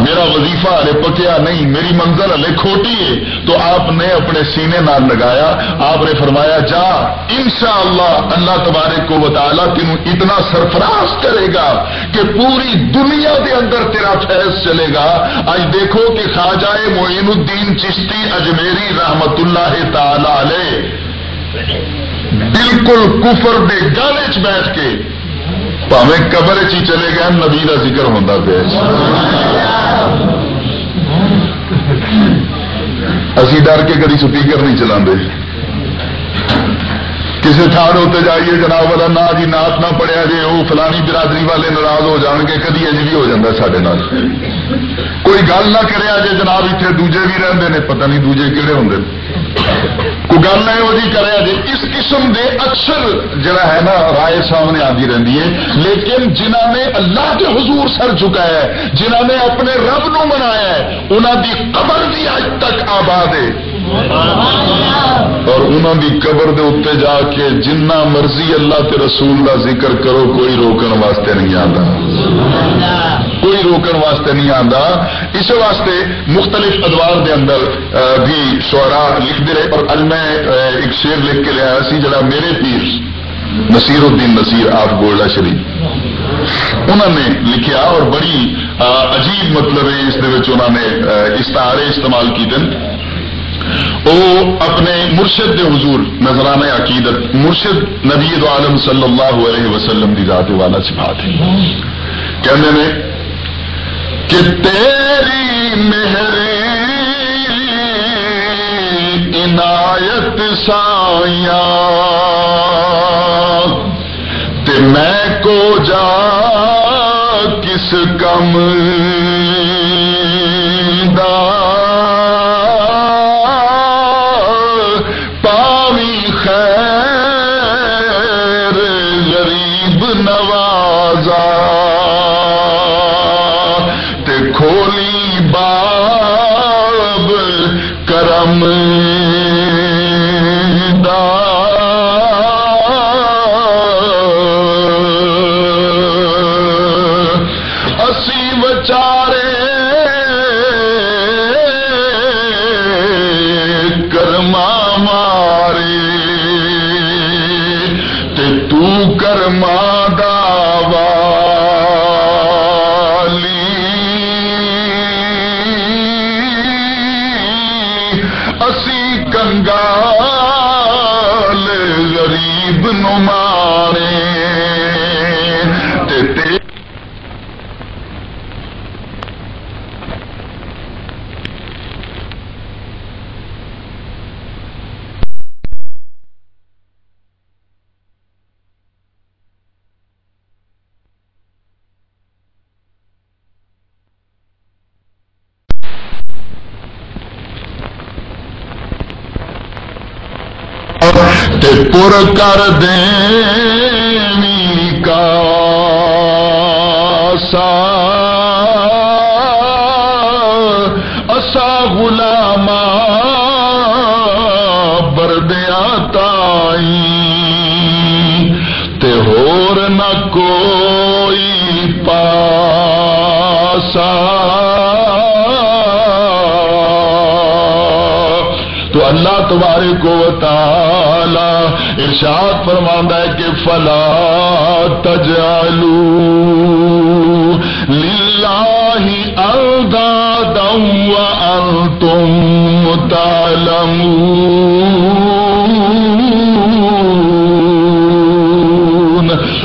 میرا وظیفہ ہلے پکیا نہیں، میری منزل ہلے کھوٹی ہے۔ تو آپ نے اپنے سینے نال لگایا آپ نے فرمایا، جا، انشاءاللہ اللہ اللہ تبارک کو بتالا تینوں اتنا سرفراز کرے گا کہ پوری دنیا دے اندر تیرا فیض چلے گا۔ آج دیکھو کہ خواجہ معین الدین چشتی اجمیری رحمت اللہ تعالی علیہ بالکل کفر دے گالے چ بیٹھ کے پاوے قبر چی چلے گئے نبی کا ذکر ہوتا پیا اسی ڈر کے کدی سپیکر نہیں چلا کسی تھان اتنے جائیے، جناب والا، نہ جی نات نہ پڑیا جی وہ فلانی برادری والے ناراض ہو جان گے، کدی اج بھی ہو جاتا سڈے کوئی گل نہ کرے جی جناب، اتنے دوجے بھی رہتے ہیں پتہ نہیں دوجے کہڑے ہوں کوئی گل یہو جی کرے جی اس قسم دے اکثر جڑا ہے نا، رائے سامنے آتی رہتی ہے۔ لیکن جنہ نے اللہ کے حضور سر چکایا ہے جنہ نے اپنے رب نو منایا ہے انہوں دی قبر بھی آج تک آباد ہے۔ اور انہوں دی قبر دے اتنے جا کے جنہ مرضی اللہ کے رسول کا ذکر کرو، کوئی روکن واسطے نہیں آتا کوئی روکن واسطے نہیں آتا اس واسطے مختلف ادوار دے اندر بھی شعرا لکھتے رہے۔ اور میں ایک شیر لکھ کے لیا سی، جڑا میرے پیر نصیر الدین نصیر آپ گولڈا شریف۔ انہوں نے لکھیا اور بڑی عجیب مطلب ہے۔ اس انہوں نے استعارے استعمال کی دن وہ اپنے مرشد دے حضور، نظرانہ عقیدت، مرشد نبی عالم صلی اللہ علیہ وسلم کی ذات والا سفات ہے کہنے میں، کہ تیری مہر عنایت سائیا تے میں کو جا کس کم تے پور کر دینی کا سا اسا غلام بردیا تائی تے ہور نہ کوئی پاسا تو اللہ تبارک و تعالی ارشاد فرماندا ہے کہ فلا تجعلوا للہ اندادا وانتم تعلمون۔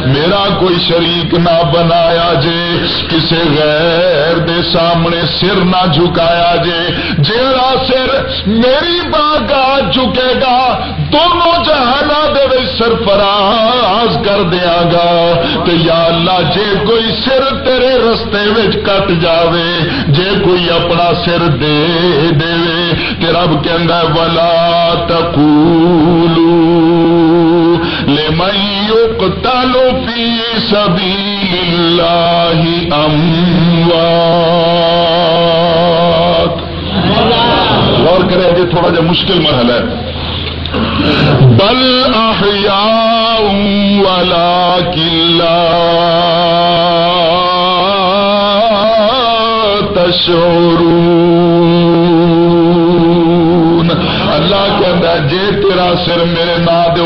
میرا کوئی شریک نہ بنایا جے، کسے غیر دے سامنے سر نہ جھکایا جے۔ جیڑا سر میری باگاہ جھکے گا، دونوں جہانا سرفراز کر دیا گا۔ تے یا اللہ جے کوئی سر تیرے رستے وچ کٹ جاوے جے کوئی اپنا سر دے دے تے رب کہندا ہے ولا تقولوا لمن يقتل في سبيل الله اموات غور کریں یہ تھوڑا جا مشکل مرحلہ ہے۔ بل احیاء ولكن لا تشعرون۔ اللہ کہتا ہے جے تیرا سر میرے نا دے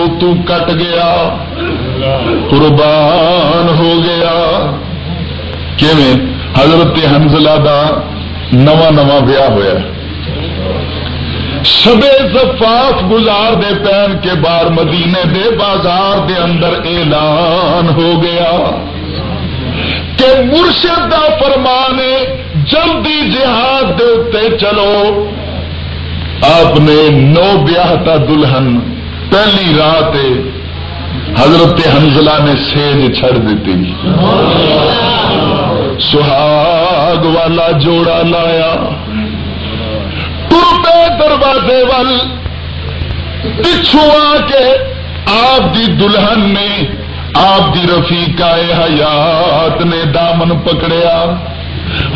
کٹ گیا، قربان ہو گیا۔ کیویں؟ حضرت حنزلہ دا نواں نواں بیاہ ہویا۔ ہے شبے زفاف گزار دے پہن کے بار مدینے دے بازار دے اندر اعلان ہو گیا کہ مرشد دا فرمانے جلدی جہاد دے اتے چلو۔ آپ نے نو بیاہتا دلہن، پہلی رات حضرت حنزلہ نے سیج چھڑ دیتی۔ سہاگ والا جوڑا لایا۔ ٹرپے دروازے وال پچھو آ کے آپ دی دلہن نے، آپ دی رفیقہ حیات نے دامن پکڑیا۔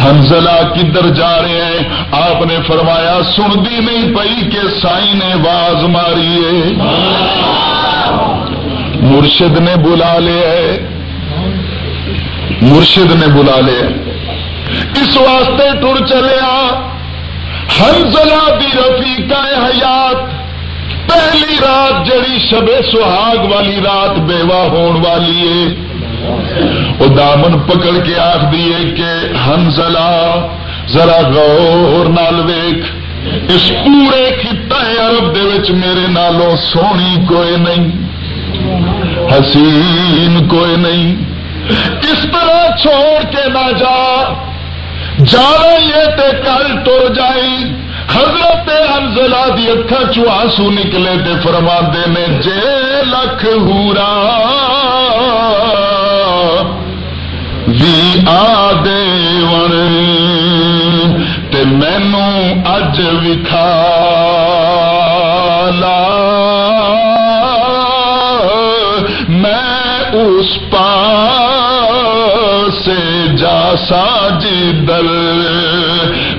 ہنزلہ کدھر جا رہے ہیں؟ آپ نے فرمایا، سنتی نہیں پئی کہ سائی نے باز ماری مرشد نے بلا لیا مرشد نے بلا لیا۔ اس واسطے ٹر چلیا۔ ہنزلہ دی رفیقہ حیات۔ پہلی رات جڑی شب سہاگ والی رات بیوہ ہون والی ہے۔ وہ دامن پکڑ کے آخ دیے کہ ہنزلہ، ذرا غور نال ویک اس پورے خطہ عرب دے وچ میرے نالوں سونی کوئی نہیں۔ حسین کوئی نہیں۔ اس طرح چھوڑ کے نہ جا۔ جانا یہ تے کل ٹر جائی۔ حضرت انزلہ دی اکھا چو آنسو نکلے تے فرما دے نے، جے لکھ ہورا۔ وی آ دیون تے مینو اج وکھا لا میں اس پاس ساج در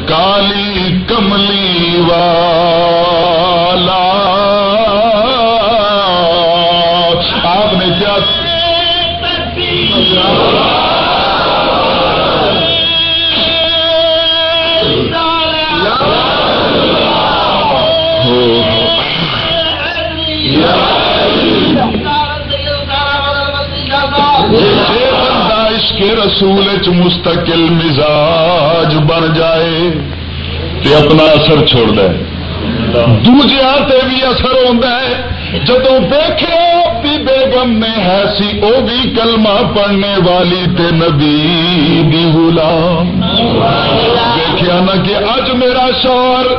کالی کملی وا رسول چ مستقل مزاج بن جائے تے اپنا اثر چھوڑ دے۔ دوجیا تے بھی اثر ہوتا ہے جدو دیکھے بھی بیگم نے ہے سی او بھی کلمہ پڑھنے والی تے نبی دی غلام۔ دیکھیا نا کہ اج میرا شور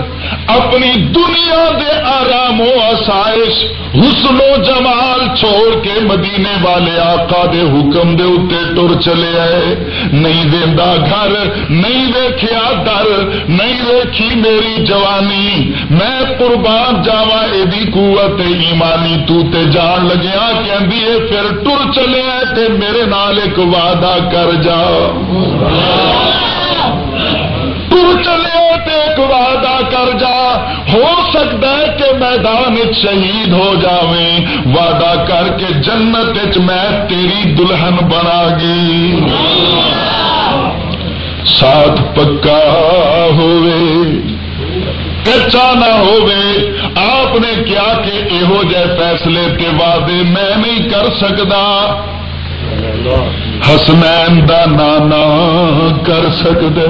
اپنی دنیا دے آرام و آسائش، حسن و جمال چھوڑ کے مدینے والے آقا دے حکم دے اتنے ٹر چلے آئے۔ نہیں ویندا گھر، نہیں ویکھیا در، نہیں ویکھی میری جوانی۔ میں قربان جاوا یہ قوت ایمانی۔ تو تے جان لگیا کہ پھر ٹر چلے آئے تے میرے نال ایک وعدہ کر جا۔ وعدہ کر جا، ہو سکتا ہے کہ میدان شہید ہو جاویں۔ وعدہ کر کے جنت میں تیری دلہن بنا گی۔ ساتھ پکا ہوئے، کچا نہ ہوئے۔ آپ نے کیا کہ یہو جہ فیصلے کے وعدے میں نہیں کر سکتا حسنین دا نانا کر سکتے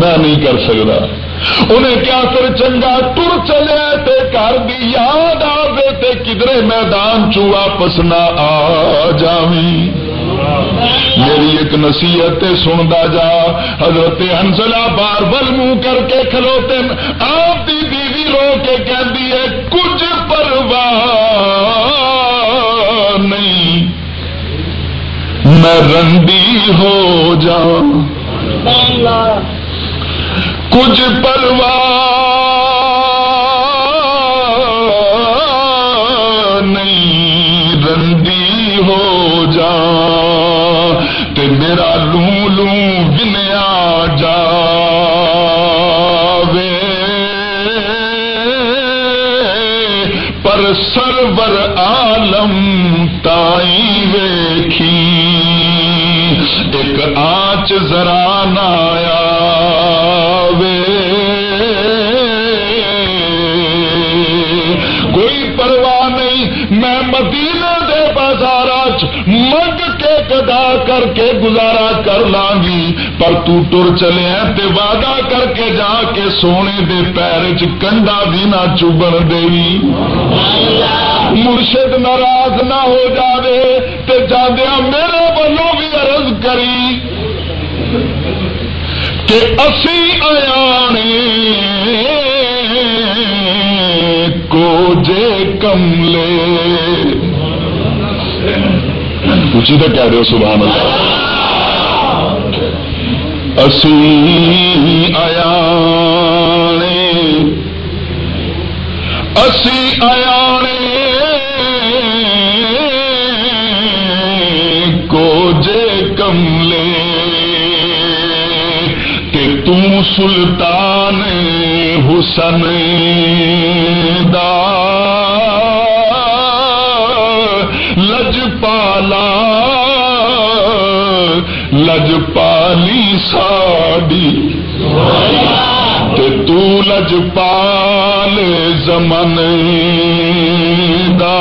میں نہیں کر سکتا۔ انہیں کیا پھر چنگا تر چلے تے گھر دی یاد آئے تے کدرے میدان چ واپس نہ آ جاوی میری ایک نصیحت سنتا جا۔ حضرت ہنسلا بار بل منہ کر کے کھلوتے آپ کی بیوی رو کے کہتی ہے، کچھ پرواہ نہیں۔ میں رنڈی ہو جاؤں۔ کچھ پرواہ نہیں رنڈی ہو جا، تے میرا لوں لوں بنیا جا پر سرور عالم تائی ویکھی۔ ایک آنچ ذرا نایا کے گزارا کر لاں گی پر تو ٹر چلے تے وعدہ کر کے جا کے سونے دے پیر چ کنڈا بھی نہ چبن دے مرشد ناراض نہ ہو جاوے تے جاندیا میرے والوں بھی عرض کری۔ کہ اسی آیا کو جے کملے اسی تو کہہ رہے ہو سبحان اللہ؟ اسی آیا اسی آیا کو جے کملے کہ تم سلطان حسن دا لج پالی ساڑی۔ تے تو لج پال زمن دا۔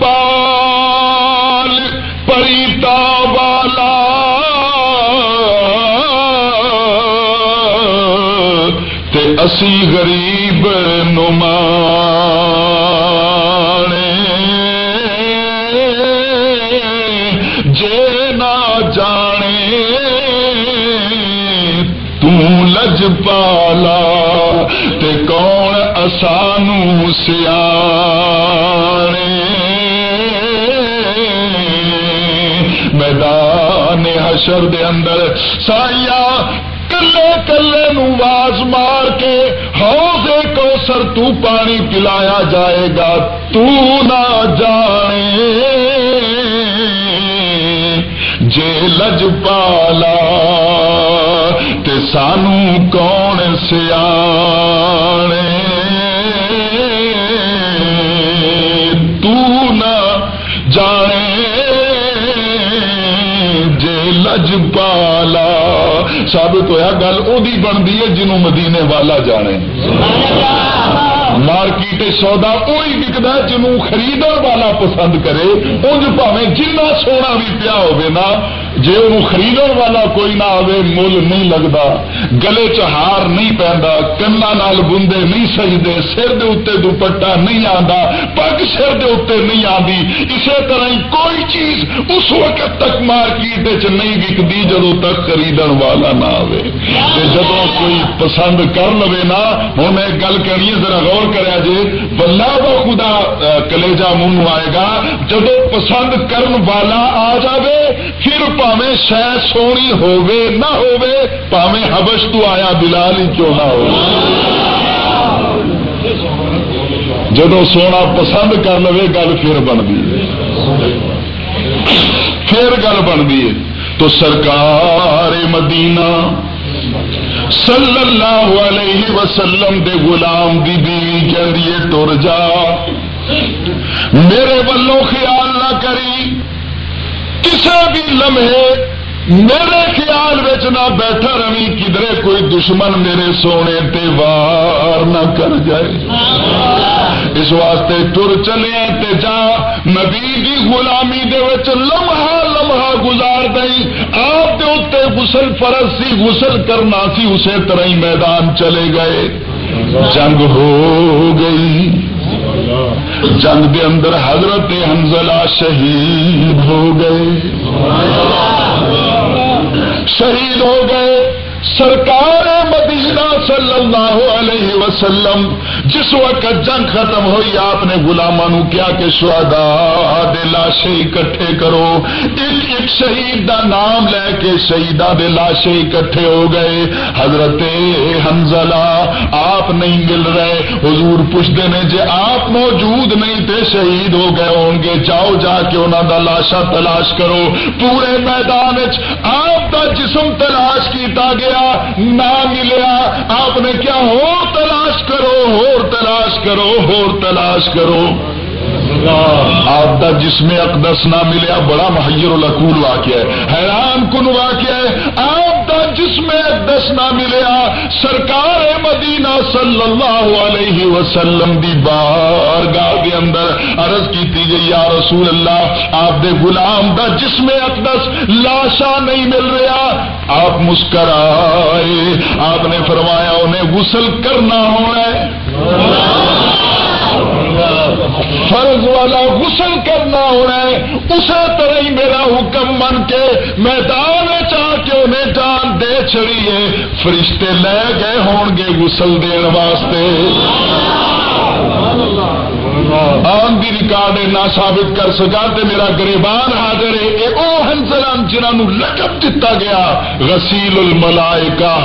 پال پریتا والا۔ اسی اسانو میدان حشر دے اندر سائیا کلے کلے نواز مار کے حوضے کو سر تو پانی پلایا جائے گا، تو نہ جانے جے لج پالا تے سانو کون سیانے پالا ثابت ہویا گل وہی بنتی ہے جنہوں مدینے والا جانے مارکیٹ سودا وہی بکتا جنوں خرید والا پسند کرے انج پاوے جنہ سونا بھی پیا ہوا جی وہ خرید والا کوئی نہ آئے مل نہیں لگتا گلے چہار نہیں پہنتا کنا بندے نہیں سجتے سر دے اتنے دوپٹا نہیں آتا پگ سر دے اتنے نہیں آتی اسی طرح ہی کوئی چیز اس وقت تک مارکیٹ نہیں وکتی جدو تک خرید والا نہ آئے جب کوئی پسند کر لو نا ہوں میں گل کرنی ہے، ذرا غور کرا جی بلا وہ خدا کلیجا منہ آئے گا۔ جب پسند کرن والا آ جائے پھر پاوے شہ سونی ہووے نہ ہووے پاوے حبش تو آیا بلال ہی کیوں نہ ہو جب سونا پسند کر لو گل پھر بنتی پھر گل بنتی ہے تو سرکار مدینہ صلی اللہ علیہ وسلم دے غلام دی بیوی کہ ٹر جا میرے ولوں خیال نہ کری کسی بھی لمحے میرے خیال نہ بیٹھا روی کدھر کوئی دشمن میرے سونے تے وار نہ کر جائے۔ اس واسطے تر چلے تے جا۔ نبی دی غلامی دے وچ لمحہ لمحہ گزار دئی آپ دے اتنے غسل فرض سی غسل کرنا سی اسی طرح ہی میدان چلے گئے۔ جنگ ہو گئی۔ جنگ کے اندر حضرت حنزلہ شہید ہو گئے۔ شہید ہو گئے۔ سرکار مدینہ صلی اللہ علیہ وسلم، جس وقت جنگ ختم ہوئی، آپ نے گلاموں کیا کہ دے لاشے اکٹھے کرو۔ ایک ایک شہید دا نام لے کے شہیدہ دے لاشے اکٹھے ہو گئے۔ حضرت حنزلہ، آپ نہیں مل رہے۔ حضور پوچھتے ہیں جی آپ موجود نہیں تھے، شہید ہو گئے ہوں گے۔ جاؤ جا کے انہوں دا لاشا تلاش کرو۔ پورے میدان آپ کا جسم تلاش کیتا گیا، نہ ملیا۔ آپ نے کیا ہو تلاش کرو ہو تلاش کرو ہو تلاش کرو۔ آپ کا جسم اقدس نہ ملیا بڑا محیر القول واقع ہے۔ حیران کن واقع ہے آپ کا جسم اقدس نہ ملیا سرکار مدینہ صلی اللہ علیہ وسلم دی بار گاہ کے اندر عرض کی گئی یا رسول اللہ آپ دے غلام دا جسم اقدس لاشا نہیں مل رہا آپ مسکرائے۔ آپ نے فرمایا انہیں غسل کرنا ہونا ہے۔ فرض والا غسل کرنا ہونا ہے، اسی طرح ہی میرا حکم من کے میدان چاہ کے انہیں جان دے چڑیے فرشتے لے گئے ہون گے غسل دین واسطے۔ آن دی ریکارڈ نہ ثابت کر سکا تے میرا گریبان حاضر ہے۔ اے او ہنسلان جنہوں لقب دتا گیا، غسیل الملائکہ۔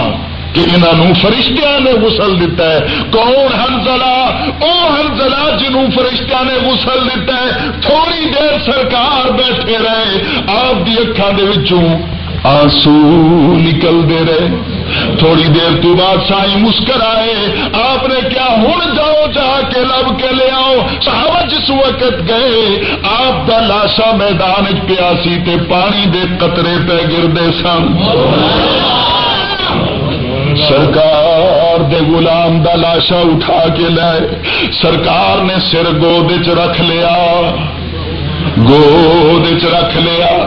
کہ انہوں فرشتیاں نے غسل دیتا ہے۔ کون ہنزلہ او ہنزلہ جنہوں فرشتیاں نے غسل دیتا ہے۔ تھوڑی دیر سرکار بیٹھے رہے۔ آپ دی اکھان دے وچوں آنسو نکل دے رہے۔ تھوڑی دیر تو بعد سائی مسکرائے۔ آپ نے کیا ہن جاؤ، جا کے لب کے لے آؤ۔ صحابہ جس وقت گئے، آپ کا لاشا میدان پیاسی تے پانی دے قطرے پہ گردے سن۔ سرکار دے غلام دا لاشا اٹھا کے لائے سرکار نے سر گود چ رکھ لیا۔ گود چ رکھ لیا۔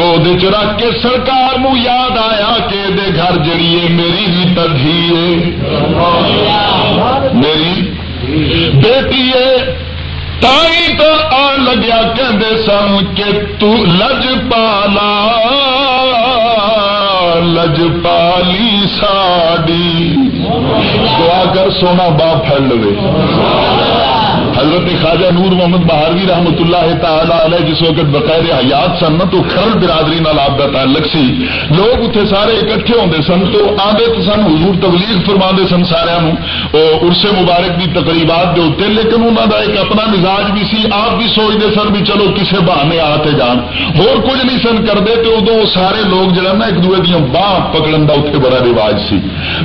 گود چ رکھ کے سرکار مو یاد آیا کہ دے گھر جڑی ہے میری بھی تدھی ہے۔ میری بیٹی ہے۔ تائی تو آ لگیا کہ سن کہ تو لج پالا۔ لج پالی ساڈی دعا کر سونا باپ پھیل لو حضرت خواجہ نور محمد بہاروی رحمت اللہ تعالی علیہ جس وقت بقیر حیات سن تو کھرل برادری نال آپ کا تعلق سی۔ لوگ اتنے سارے اکٹھے ہوتے سن تو آدھے تو سن حضور تبلیغ فرما سن سارا ارس مبارک کی تقریبات کے اتنے لیکن انہوں کا ایک اپنا مزاج بھی سی۔ آپ بھی سوچتے سن بھی چلو کسے بہانے آتے جان۔ اور کچھ نہیں سن کرتے تو ادو سارے لوگ جڑا نا ایک دوسرے دیا باہ پکڑن کا اتنے بڑا رواج سی۔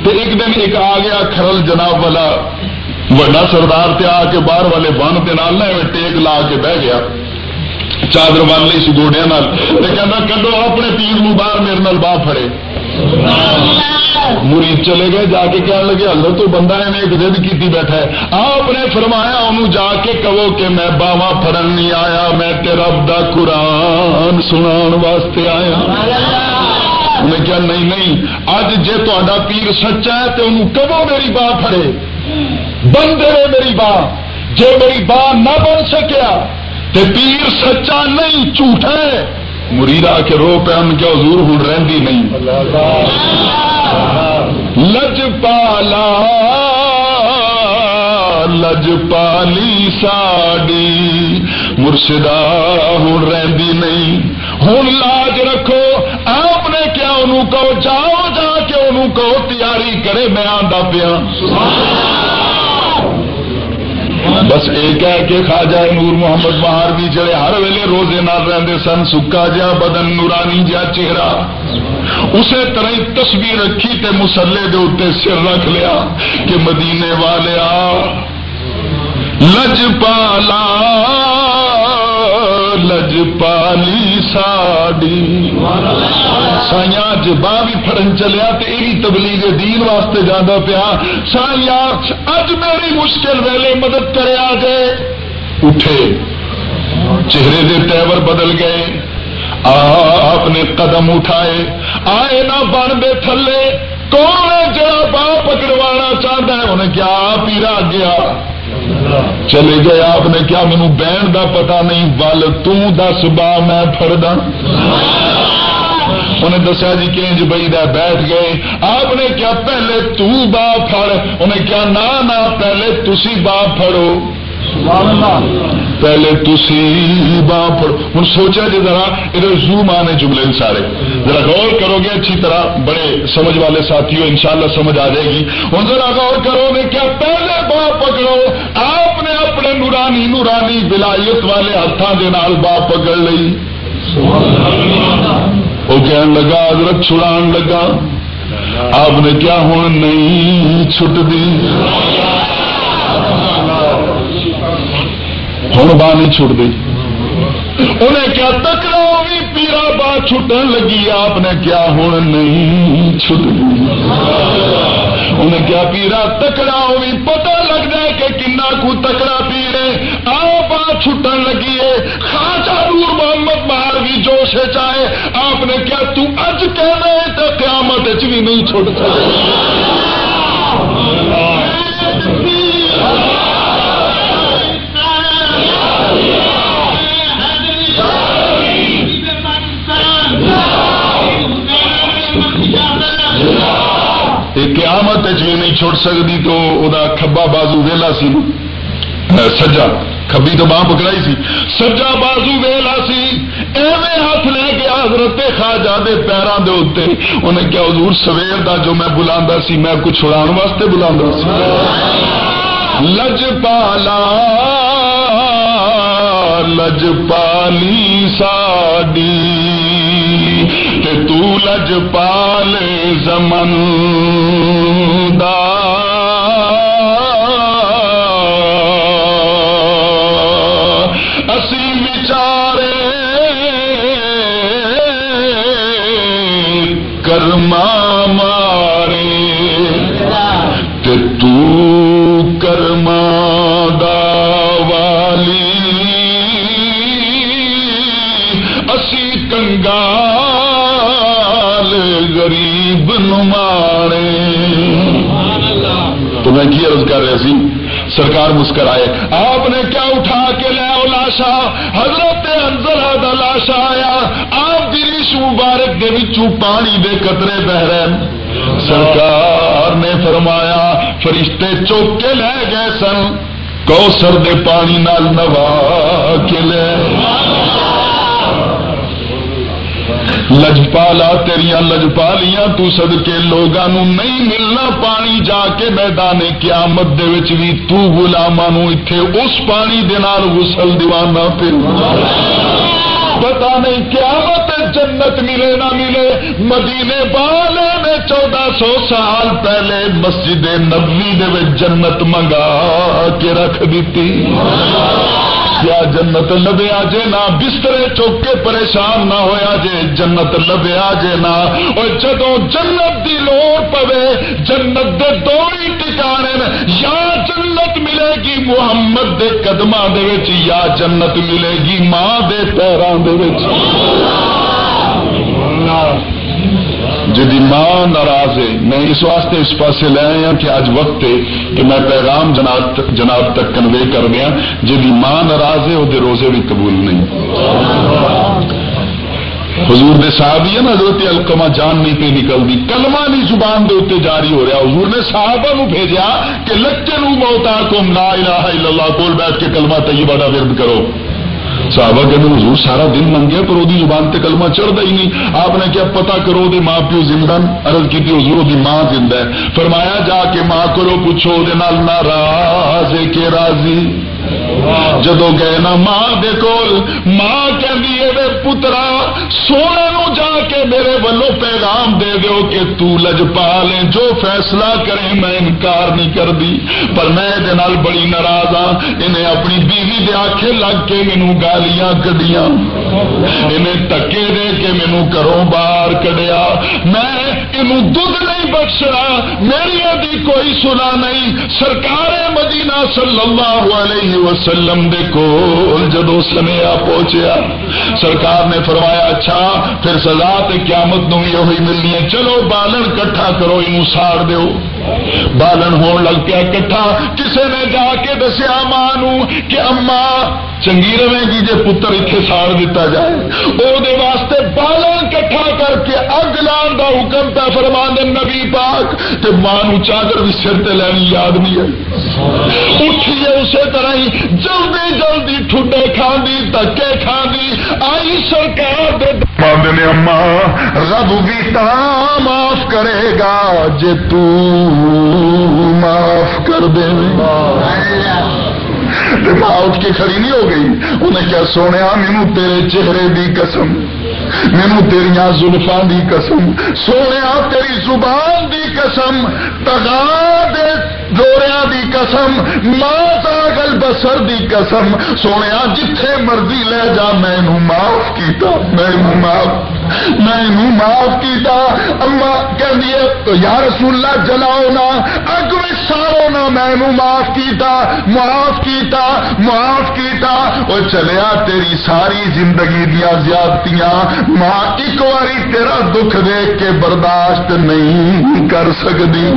تو ایک دن ایک آ گیا کھرل جناب والا وڈا سردار تے آ کے باہر والے بن کے نال نہ ٹیک لا کے بہ گیا چادر بن لی سی گوڈیا کہنا کڈو اپنے پیر نو باہر میرے نال باہ فڑے مری چلے گئے جا کے کہنے لگے حضرت تو بندہ نے ایک ضد کی بیٹھا ہے آپ نے فرمایا انہوں جا کے کہو کہ میں باوا فرن نہیں آیا میں تیرا دا قرآن سنا واسطے آیا انہیں کیا نہیں نہیں اج جے تا پیر سچا ہے تو انہوں کہو میری باں پھڑے؟ بندے میری باں جے میری باں نہ بن سکیا تے پیر سچا نہیں جھوٹا ہے۔ مرید آ کے رو پہ ہم کیا حضور ہوں رہی نہیں۔ لج پالا، لج پالی ساڑی مرشدہ ہوں رہی نہیں۔ ہوں لاج رکھو آپ نے کیا انہوں کہو، جاؤ، جا کے انہوں کہو، تیاری کرے، میں آدھا پیا۔ بس ایک ہے کہ خواجہ نور محمد بہار بھی جڑے ہر ویلے روزے نال رہتے سن، سکا جا بدن نورانی جا چہرہ۔ اسی طرح تصویر رکھی تے مسلے دے اتنے سر رکھ لیا کہ مدینے والے آ، لج پالا۔ لج پالی ساڑی سائیا جبا بھی فرن چلیا تو یہ تبلیغ دین واسطے جانا پیا۔ سائیا اج میری مشکل ویلے مدد کرے آ جائے اٹھے۔ چہرے دے تیور بدل گئے۔ آپ نے قدم اٹھائے۔ آئے نہ بن دے تھلے۔ کون ہے جڑا با پکڑوانا چاہتا ہے؟ انہیں کیا پیرا گیا۔ چلے گئے، آپ نے کیا مینو بہن دا پتا نہیں، ول تس با میں فردا انہیں دسیا جی کنج بئی بیٹھ گئے۔ آپ نے کیا پہلے تو با فڑ انہیں کیا نہ پہلے تسی با فڑو پہلے تسی با ہوں سوچا جی ذرا ادھر زوم آنے جملے سارے. ذرا غور کرو گے، اچھی طرح بڑے سمجھ والے ساتھی انشاءاللہ سمجھ آ جائے گی. ہوں ذرا غور کرو گے کیا پہلے با پکڑو، آپ نے اپنے نورانی نورانی ولایت والے ہاتھوں کے نال با پکڑ لی وہ کہنے لگا، حضرت چھڑان لگا۔ آپ نے کیا ہوں نہیں چھٹ دی ہوں باہ نہیں چھٹ دی انہیں کیا تکڑا بھی پیرا با چھٹن لگی آپ نے کیا ہوں نہیں چھٹ دی انہیں کیا پیرا تکڑا بھی پتا لگ جائے کہ کنا کو تکڑا پیڑے آپ چھٹن لگی ہے خاصا نور محمد باہر بھی جوش چاہے آپ نے کیا تو اج کہنا ہے تو قیامت بھی نہیں چھوٹ سکے جی نہیں چھوڑ سکتی تو وہ کھبا بازو ویلا سی۔ سجا کبھی تو باں پکڑائی سی۔ سجا بازو ویلا سی۔ ایویں ہاتھ لے کے حضرت خاجا دے پیروں دے اتنے انہیں کیا حضور سویر دا جو میں بلا سی، میں کچھ چھڑان واسطے بلا سی۔ لج پالا، لج پالی ساڈی۔ تو لج پال زمن دا کر رہے سی سرکار مسکرائے۔ آپ نے کیا اٹھا کے لیا لاشا؟ حضرت انزلہ لاشا آیا۔ آپ ریش مبارک دے بچوں پانی دے قطرے بہ رہے سرکار نے فرمایا، فرشتے چوک کے لے گئے سن۔ کو سر دے پانی نال نوا کے لے۔ لجپالا تیریا لجپالیاں تو سد کے لوگوں نہیں ملنا پانی جا کے میدان قیامت دے وچ بھی تو غلاماں ایتھے اس پانی دے نال غسل دیوانا پھر پتا نہیں قیامت جنت ملے نہ ملے مدینے والے نے چودہ سو سال پہلے مسجد نبوی دے جنت منگا کے رکھ دیتی کیا جنت لبیا جے نہ بسترے چوک کے پریشان نہ ہویا جے جنت لبیا جے نہ اور جدو جنت دی لوڑ پوے، جنت دے دو ہی ٹکانے یا جنت ملے گی محمد دے قدماں دے وچ، یا جنت ملے گی ماں دے پیراں دے وچ۔ جی ماں ناراض ہے، میں اس واسطے اس پاسے لے آیا کہ اج وقت ہے کہ میں پیغام جناب جناب تک کنوے کر دیا جی ماں ناراض ہے وہ روزے بھی قبول نہیں۔ حضور دے صحابی ہے نا، حضرت الکما جان نہیں پہ نکلتی کلمہ نہیں زبان دے اتنے جاری ہو رہا۔ حضور نے صحابہ نو بھیجا کہ لچے نو موتا کم لا الہ الا اللہ، کول بیٹھ کے کلمہ طیبہ دا ورد کرو۔ صحابہ کہ حضور سارا دن منگیا پر وہ زبان تے کلمہ چڑھتا ہی نہیں. آپ نے کیا پتا کرو دے ماں پیو زندہ عرض کی حضور دی ماں زندہ ہے. فرمایا، جا کے ماں کرو پوچھو دے نال ناراض کے راضی؟ جدو گئے نا ماں دے کول، ماں کہ پترا، سونے نو جا کے میرے ولو پیغام دے دیو کہ تو لج پا لے جو فیصلہ کرے میں انکار نہیں کر دی پر میں نال بڑی ناراض ہاں۔ انہیں اپنی بیوی دے آنکھیں لگ کے مینو گالیاں کڈیاں۔ انہیں ٹکے دے کے مینو کروں باہر کڈیا۔ میں انہوں دودھ نہیں بخشنا، میری ادی کوئی سنا نہیں۔ سرکار مدینہ صلی اللہ علیہ وسلم دے کول جدو سنیا پہنچیا۔ سرکار نے فرمایا اچھا پھر سزا تے قیامت نو یہ ہوئی ملنی ہے۔ چلو، بالن کٹھا کرو انہوں ساڑ دیو۔ بالن ہون لگ پیا کٹھا۔ کسے نے جا کے دسیا، ماں کہ اما چنگی رہے گی جی پتر اتنے ساڑ دیتا جائے۔ وہ واسطے بالن کر کے اگ لان کا حکم پہ فرما نبی پاک تے ماں چادر بھی سر تے لینی یاد نہیں ہے اٹھیے اسی طرح ہی جلدی جلدی ٹھڈے کھاندی تکے کھاندی، آئی سرکار دے نے اما رب بھی تا معاف کرے گا جے تو معاف کر دے۔ ماں اٹھ کے کھڑی نہیں ہو گئی۔ انہیں کیا سونے مینو تیرے چہرے دی قسم۔ مینو تیریا زلفان دی قسم سونے تیری زبان دی قسم تگا دے جوڑیا دی قسم ماں گل بسر دی قسم سونے جتھے مرضی لے جا میں معاف کیتا میں معاف میں معاف کیتا، اما کہ یا رسول اللہ جلاؤ نا، اگ میں سارو نا، میں معاف کیتا معاف کیتا معاف کیتا۔ وہ چلیا تیری ساری زندگی دیا زیادتیاں، ماں ایک باری تیرا دکھ دیکھ کے برداشت نہیں کر سکتی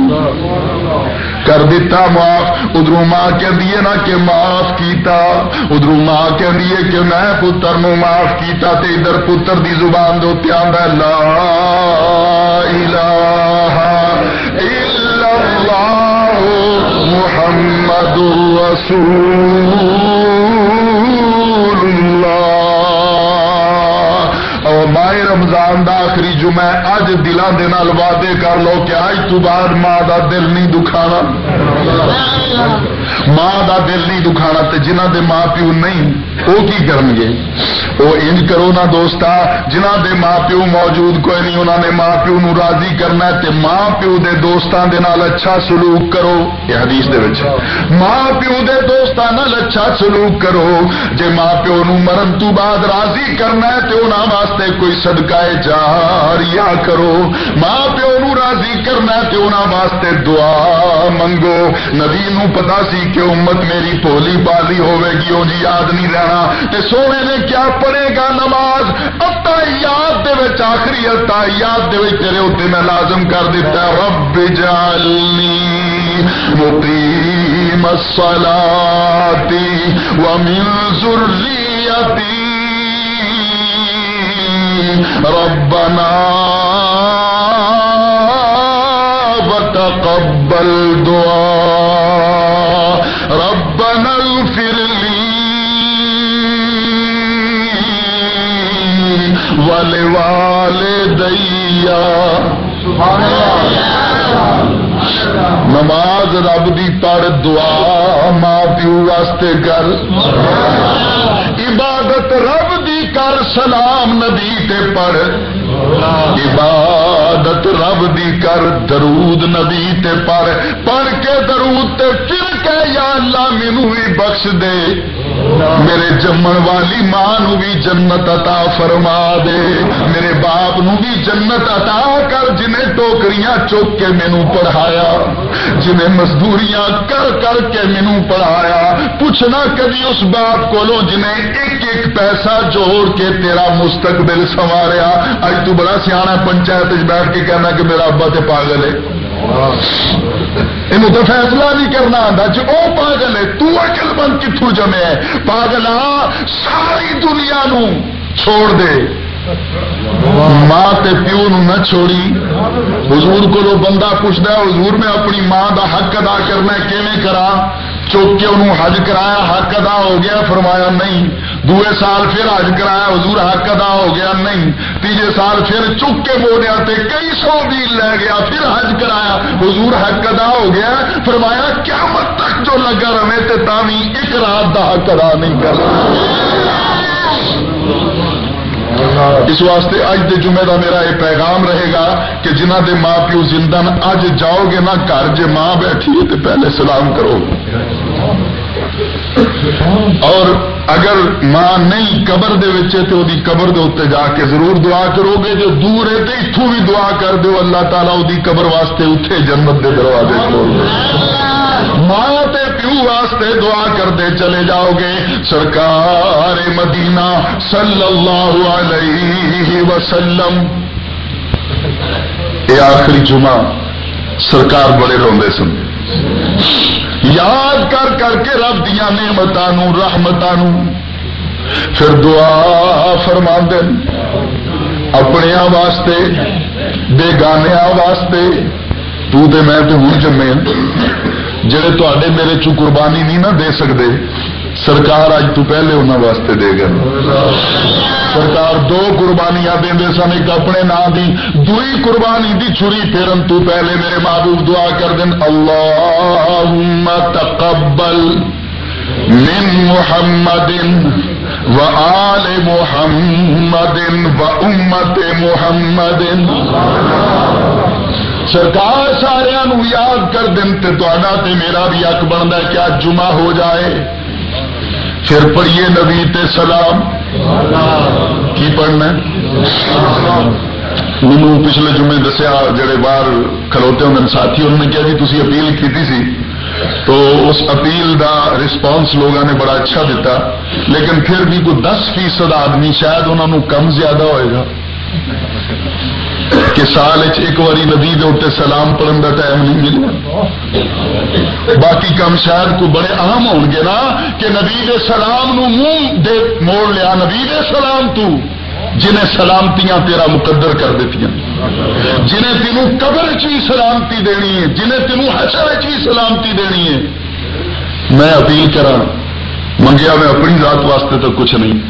کر دیتا معاف۔ ادھر ماں کہ دیے نا کہ معاف کیتا۔ ادھر ماں کہ دیے کہ میں پتر نو معاف کیتا تے ادھر پتر دی زبان دو تیان لا الہ الا اللہ محمد رسول رمضان دا آخری جمعہ اج دلان دے نال وعدے کر لو کہ اج تو بعد ماں دا دل نہیں دکھانا۔ ماں دا دل نہیں دکھانا تے جنہ دے ماں پیو نہیں، وہ کی کرن گے؟ وہ انج کرو نا دوستا جنہ دے ماں پیو موجود کوئی نہیں انہوں نے ماں پیو نو راضی کرنا تے ماں پیو دے دوستان دے نال اچھا سلوک کرو۔ یہ حدیث دے وچ۔ ماں پیو دے دوستان نال اچھا سلوک کرو۔ جے ماں پیو نو مرن تو بعد راضی کرنا ہے تے انہاں واسطے کوئی صدقہ جاریا کرو۔ ماں پیو نو راضی کرنا تے انہاں واسطے دعا منگو۔ نبی نو پتا سی کہ امت میری پولی بالی ہوے گی او جی یاد نہیں رہنا۔ تے سونے نے کیا پڑھے گا نماز؟ اتا یاد دے وچ، آخری اتا یاد دے وچ تیرے اوتے میں لازم کر دیتا رب جعلنی مقیم الصلاة ومن ذریتی۔ ربنا وتقبل دعاء۔ ولوالدي نماز رب دی پڑھ دعا ماں پیو واسطے کر. عبادت رب دی کر، سلام نبی تے پڑھ. عبادت رب دی کر، درود نبی تے پر پڑھ کے درود تے پھر کہ یا اللہ مینو بھی بخش دے۔ میرے جمن والی ماں نو بھی جنت عطا فرما دے۔ میرے باپ نو بھی جنت عطا کر، جنہیں ٹوکریاں چوک کے مینو پڑھایا، جنہیں مزدوریاں کر کر کے مینو پڑھایا۔ پوچھنا کبھی اس باپ کو جنہیں ایک ایک پیسہ جوڑ کے تیرا مستقبل سنواریا۔ اج تو بڑا سیاح پنچایت بیٹھ کے کہنا کہ میرا ابا تے پاگل ہے۔ یہ تو فیصلہ نہیں کرنا آتا جی وہ پاگل ہے تو اکل بند کتوں جمے پاگل آ ساری دنیا نو چھوڑ دے ماں تے پیو نو نہ چھوڑی حضور کو بندہ پوچھتا ہے حضور میں اپنی ماں دا حق ادا کرنا کیویں کرا چوک کے انہوں حج کرایا، حق ادا ہو گیا، فرمایا نہیں۔ دوے سال پھر حج کرایا، حضور حق ادا ہو گیا، نہیں۔ تیجے سال پھر چک کے بولیا تے کئی سو میل لے گیا، پھر حج کرایا۔ حضور حق ادا ہو گیا۔ فرمایا کیا مت تک جو لگا رہے، تے تاوی ایک رات دا حق ادا نہیں کر اس واسطے اج دے جمعے دا میرا یہ پیغام رہے گا کہ جنہ دے ماں پیو زندہ اج جاؤ گے نا گھر جے ماں بیٹھی ہے تو پہلے سلام کرو۔ اور اگر ماں نہیں قبر دے وچے تو دی قبر دے اتنے جا کے ضرور دعا کرو گے، جو دور ہے تو اتوں بھی دعا کر دو اللہ تعالیٰ دی قبر واسطے اتنے جنت دے دروازے کھول دے۔ ماں تے پیو واسطے دعا کرتے چلے جاؤ گے۔ سرکار مدینہ صلی اللہ علیہ وسلم۔ یہ آخری جمعہ سرکار بڑے روندے سن۔ یاد کر کر کے رب دیا نعمتوں رحمتوں پھر دعا فرما اپنے واسطے بے واسطے۔ تو دے میں تے ہوں جمے جڑے تے میرے چو قربانی نہیں نہ دے سکتے سرکار اج تو پہلے انہوں واسطے دے گا سرکار دو قربانیاں دے سن ایک اپنے نام دی دوئی قربانی دی چھری پھرن تو پہلے میرے محبوب دعا کر دین اللہم تقبل من محمد و آل محمد و امت محمد سرکار سارا یاد کر دن تے تے میرا بھی حق بنتا ہے کیا جمعہ ہو جائے پھر پڑھیے نبی تے سلام۔ کی پڑھنا مینو پچھلے جمعے دسیا جڑے باہر کھلوتے ہوں ساتھی، انہوں نے کیا جی تھی اپیل کی سی۔ تو اس اپیل دا رسپانس لوگوں نے بڑا اچھا دیتا لیکن پھر بھی کوئی دس فیصد آدمی شاید انہوں کم زیادہ ہوئے گا۔ کہ سال ایک باری ندی کے اتنے سلام پڑھن کا ٹائم نہیں ملے باقی کم شاید کو بڑے اہم ہو گے نا کہ نبی دے سلام نو منہ دے موڑ لیا۔ نبی دے سلام تو جنہیں سلامتیاں تیرا مقدر کر دیتی جنہیں تینوں قبر بھی سلامتی دینی ہے، جنہیں تینوں حشر بھی سلامتی دینی ہے۔ میں اپیل کرا منگیا میں اپنی ذات واسطے تو کچھ نہیں۔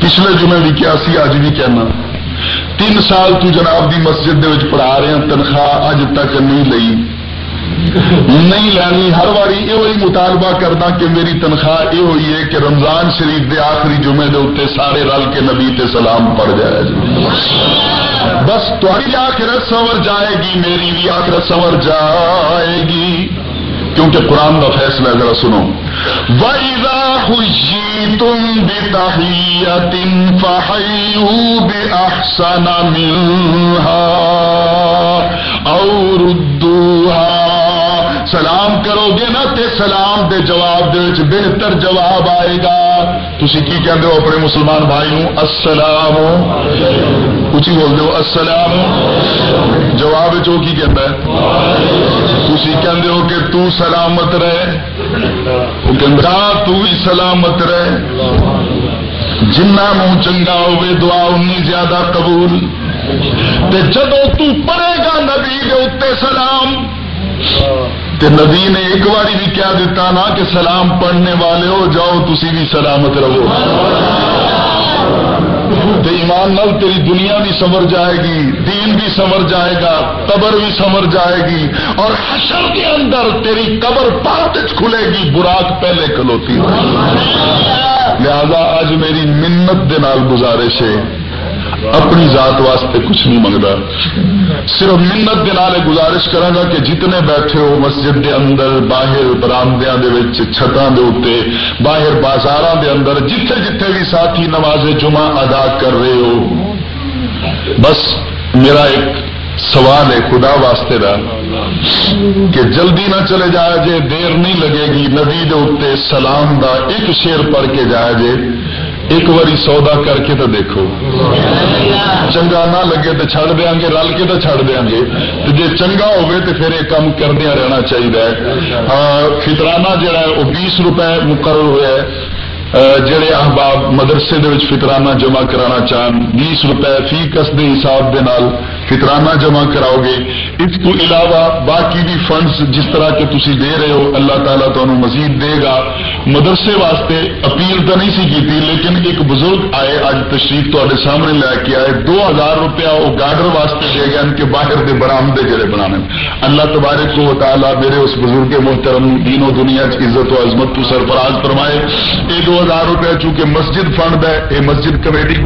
پچھلے جمعے بھی کیا سی اج بھی کہنا۔ تین سال تو جناب دی مسجد دے وچ پڑھا رہے ہیں، تنخواہ اج تک نہیں لئی۔ نہیں لینی، ہر باری یہ مطالبہ کرنا کہ میری تنخواہ یہ ہوئی ہے کہ رمضان شریف دے آخری جمعے دے اتنے سارے رل کے نبی تے سلام پڑ جائے۔ جی بس تاری آخرت سنور جائے گی، میری بھی آخرت سنور جائے گی۔ کیونکہ قرآن کا فیصلہ ذرا سنو۔ وَإِذَا حُجِّيتُمْ بِتَحِيَّةٍ فَحَيُّوا بِأَحْسَنَ مِنْهَا أَوْ رُدُّوهَا۔ سلام کرو گے نا تے سلام دے جواب دے وچ بہتر جواب آئے گا۔ تسی کی کہندے ہو اپنے مسلمان بھائی نو السلام اچھی بول دو السلام۔ جواب چو کی کہندا ہے؟ تھی کہندے ہو کہ تو سلامت رہے وہ کہندا تو بھی سلامت رہے۔ جنہ منہ چنگا ہوے دعا انی زیادہ قبول۔ تے جدو تو پڑھے گا نبی دے اتنے سلام۔ تے نبی نے ایک باری بھی کیا دیتا نا کہ سلام پڑھنے والے ہو، جاؤ تسی بھی سلامت رہو۔ تو ایمان نال تیری دنیا بھی سمر جائے گی، دین بھی سمر جائے گا، قبر بھی سمر جائے گی، اور حشر کے اندر تیری قبر پات کھلے گی، براق پہلے کھلوتی لہذا آج میری منت دے نال گزارش ہے۔ اپنی ذات واسطے کچھ نہیں منگتا۔ صرف منت دے گزارش کرا کہ جتنے بیٹھے ہو مسجد دے اندر، باہر برامدیا چھتاں دے اتنے باہر بازار دے اندر، جتھے جتھے بھی ساتھی نماز جمعہ ادا کر رہے ہو۔ بس میرا ایک سوال ہے خدا واسطے دا، کہ جلدی نہ چلے جائے جے، دیر نہیں لگے گی، نبی دے اتنے سلام دا ایک شیر پڑھ کے جائے جے۔ ایک باری سودا کر کے تو دیکھو۔ چنگا نہ لگے تو چھڑ دیا گے رل کے تو چھڑ دیا گے جی چنگا ہوگی تو پھر یہ کام کردیا رہنا چاہیے۔ ہاں، فطرانہ جڑا ہے، وہ بیس روپے مقرر ہوا ہے۔ جڑے احباب مدرسے دے فطرانہ جمع کرانا چاہن بیس روپے فی کس دے حساب دے نال فطرانہ جمع کراؤ گے اس کو علاوہ باقی بھی فنڈز جس طرح کے تسی دے رہے ہو اللہ تعالیٰ تو مزید دے گا مدرسے واسطے اپیل تو نہیں سی کی تھی لیکن ایک بزرگ آئے اج تشریف تے سامنے لے کے آئے دو ہزار روپیہ وہ گارڈر واسطے دے گئے ان کے باہر دے برامدے جڑے بنانے اللہ تبارک کو تعالیٰ میرے اس بزرگ محترم دین و دنیا کی عزت و عظمت تو سرفراز فرمائے یہ دو ہزار روپے چونکہ مسجد فنڈ ہے یہ مسجد کمیٹی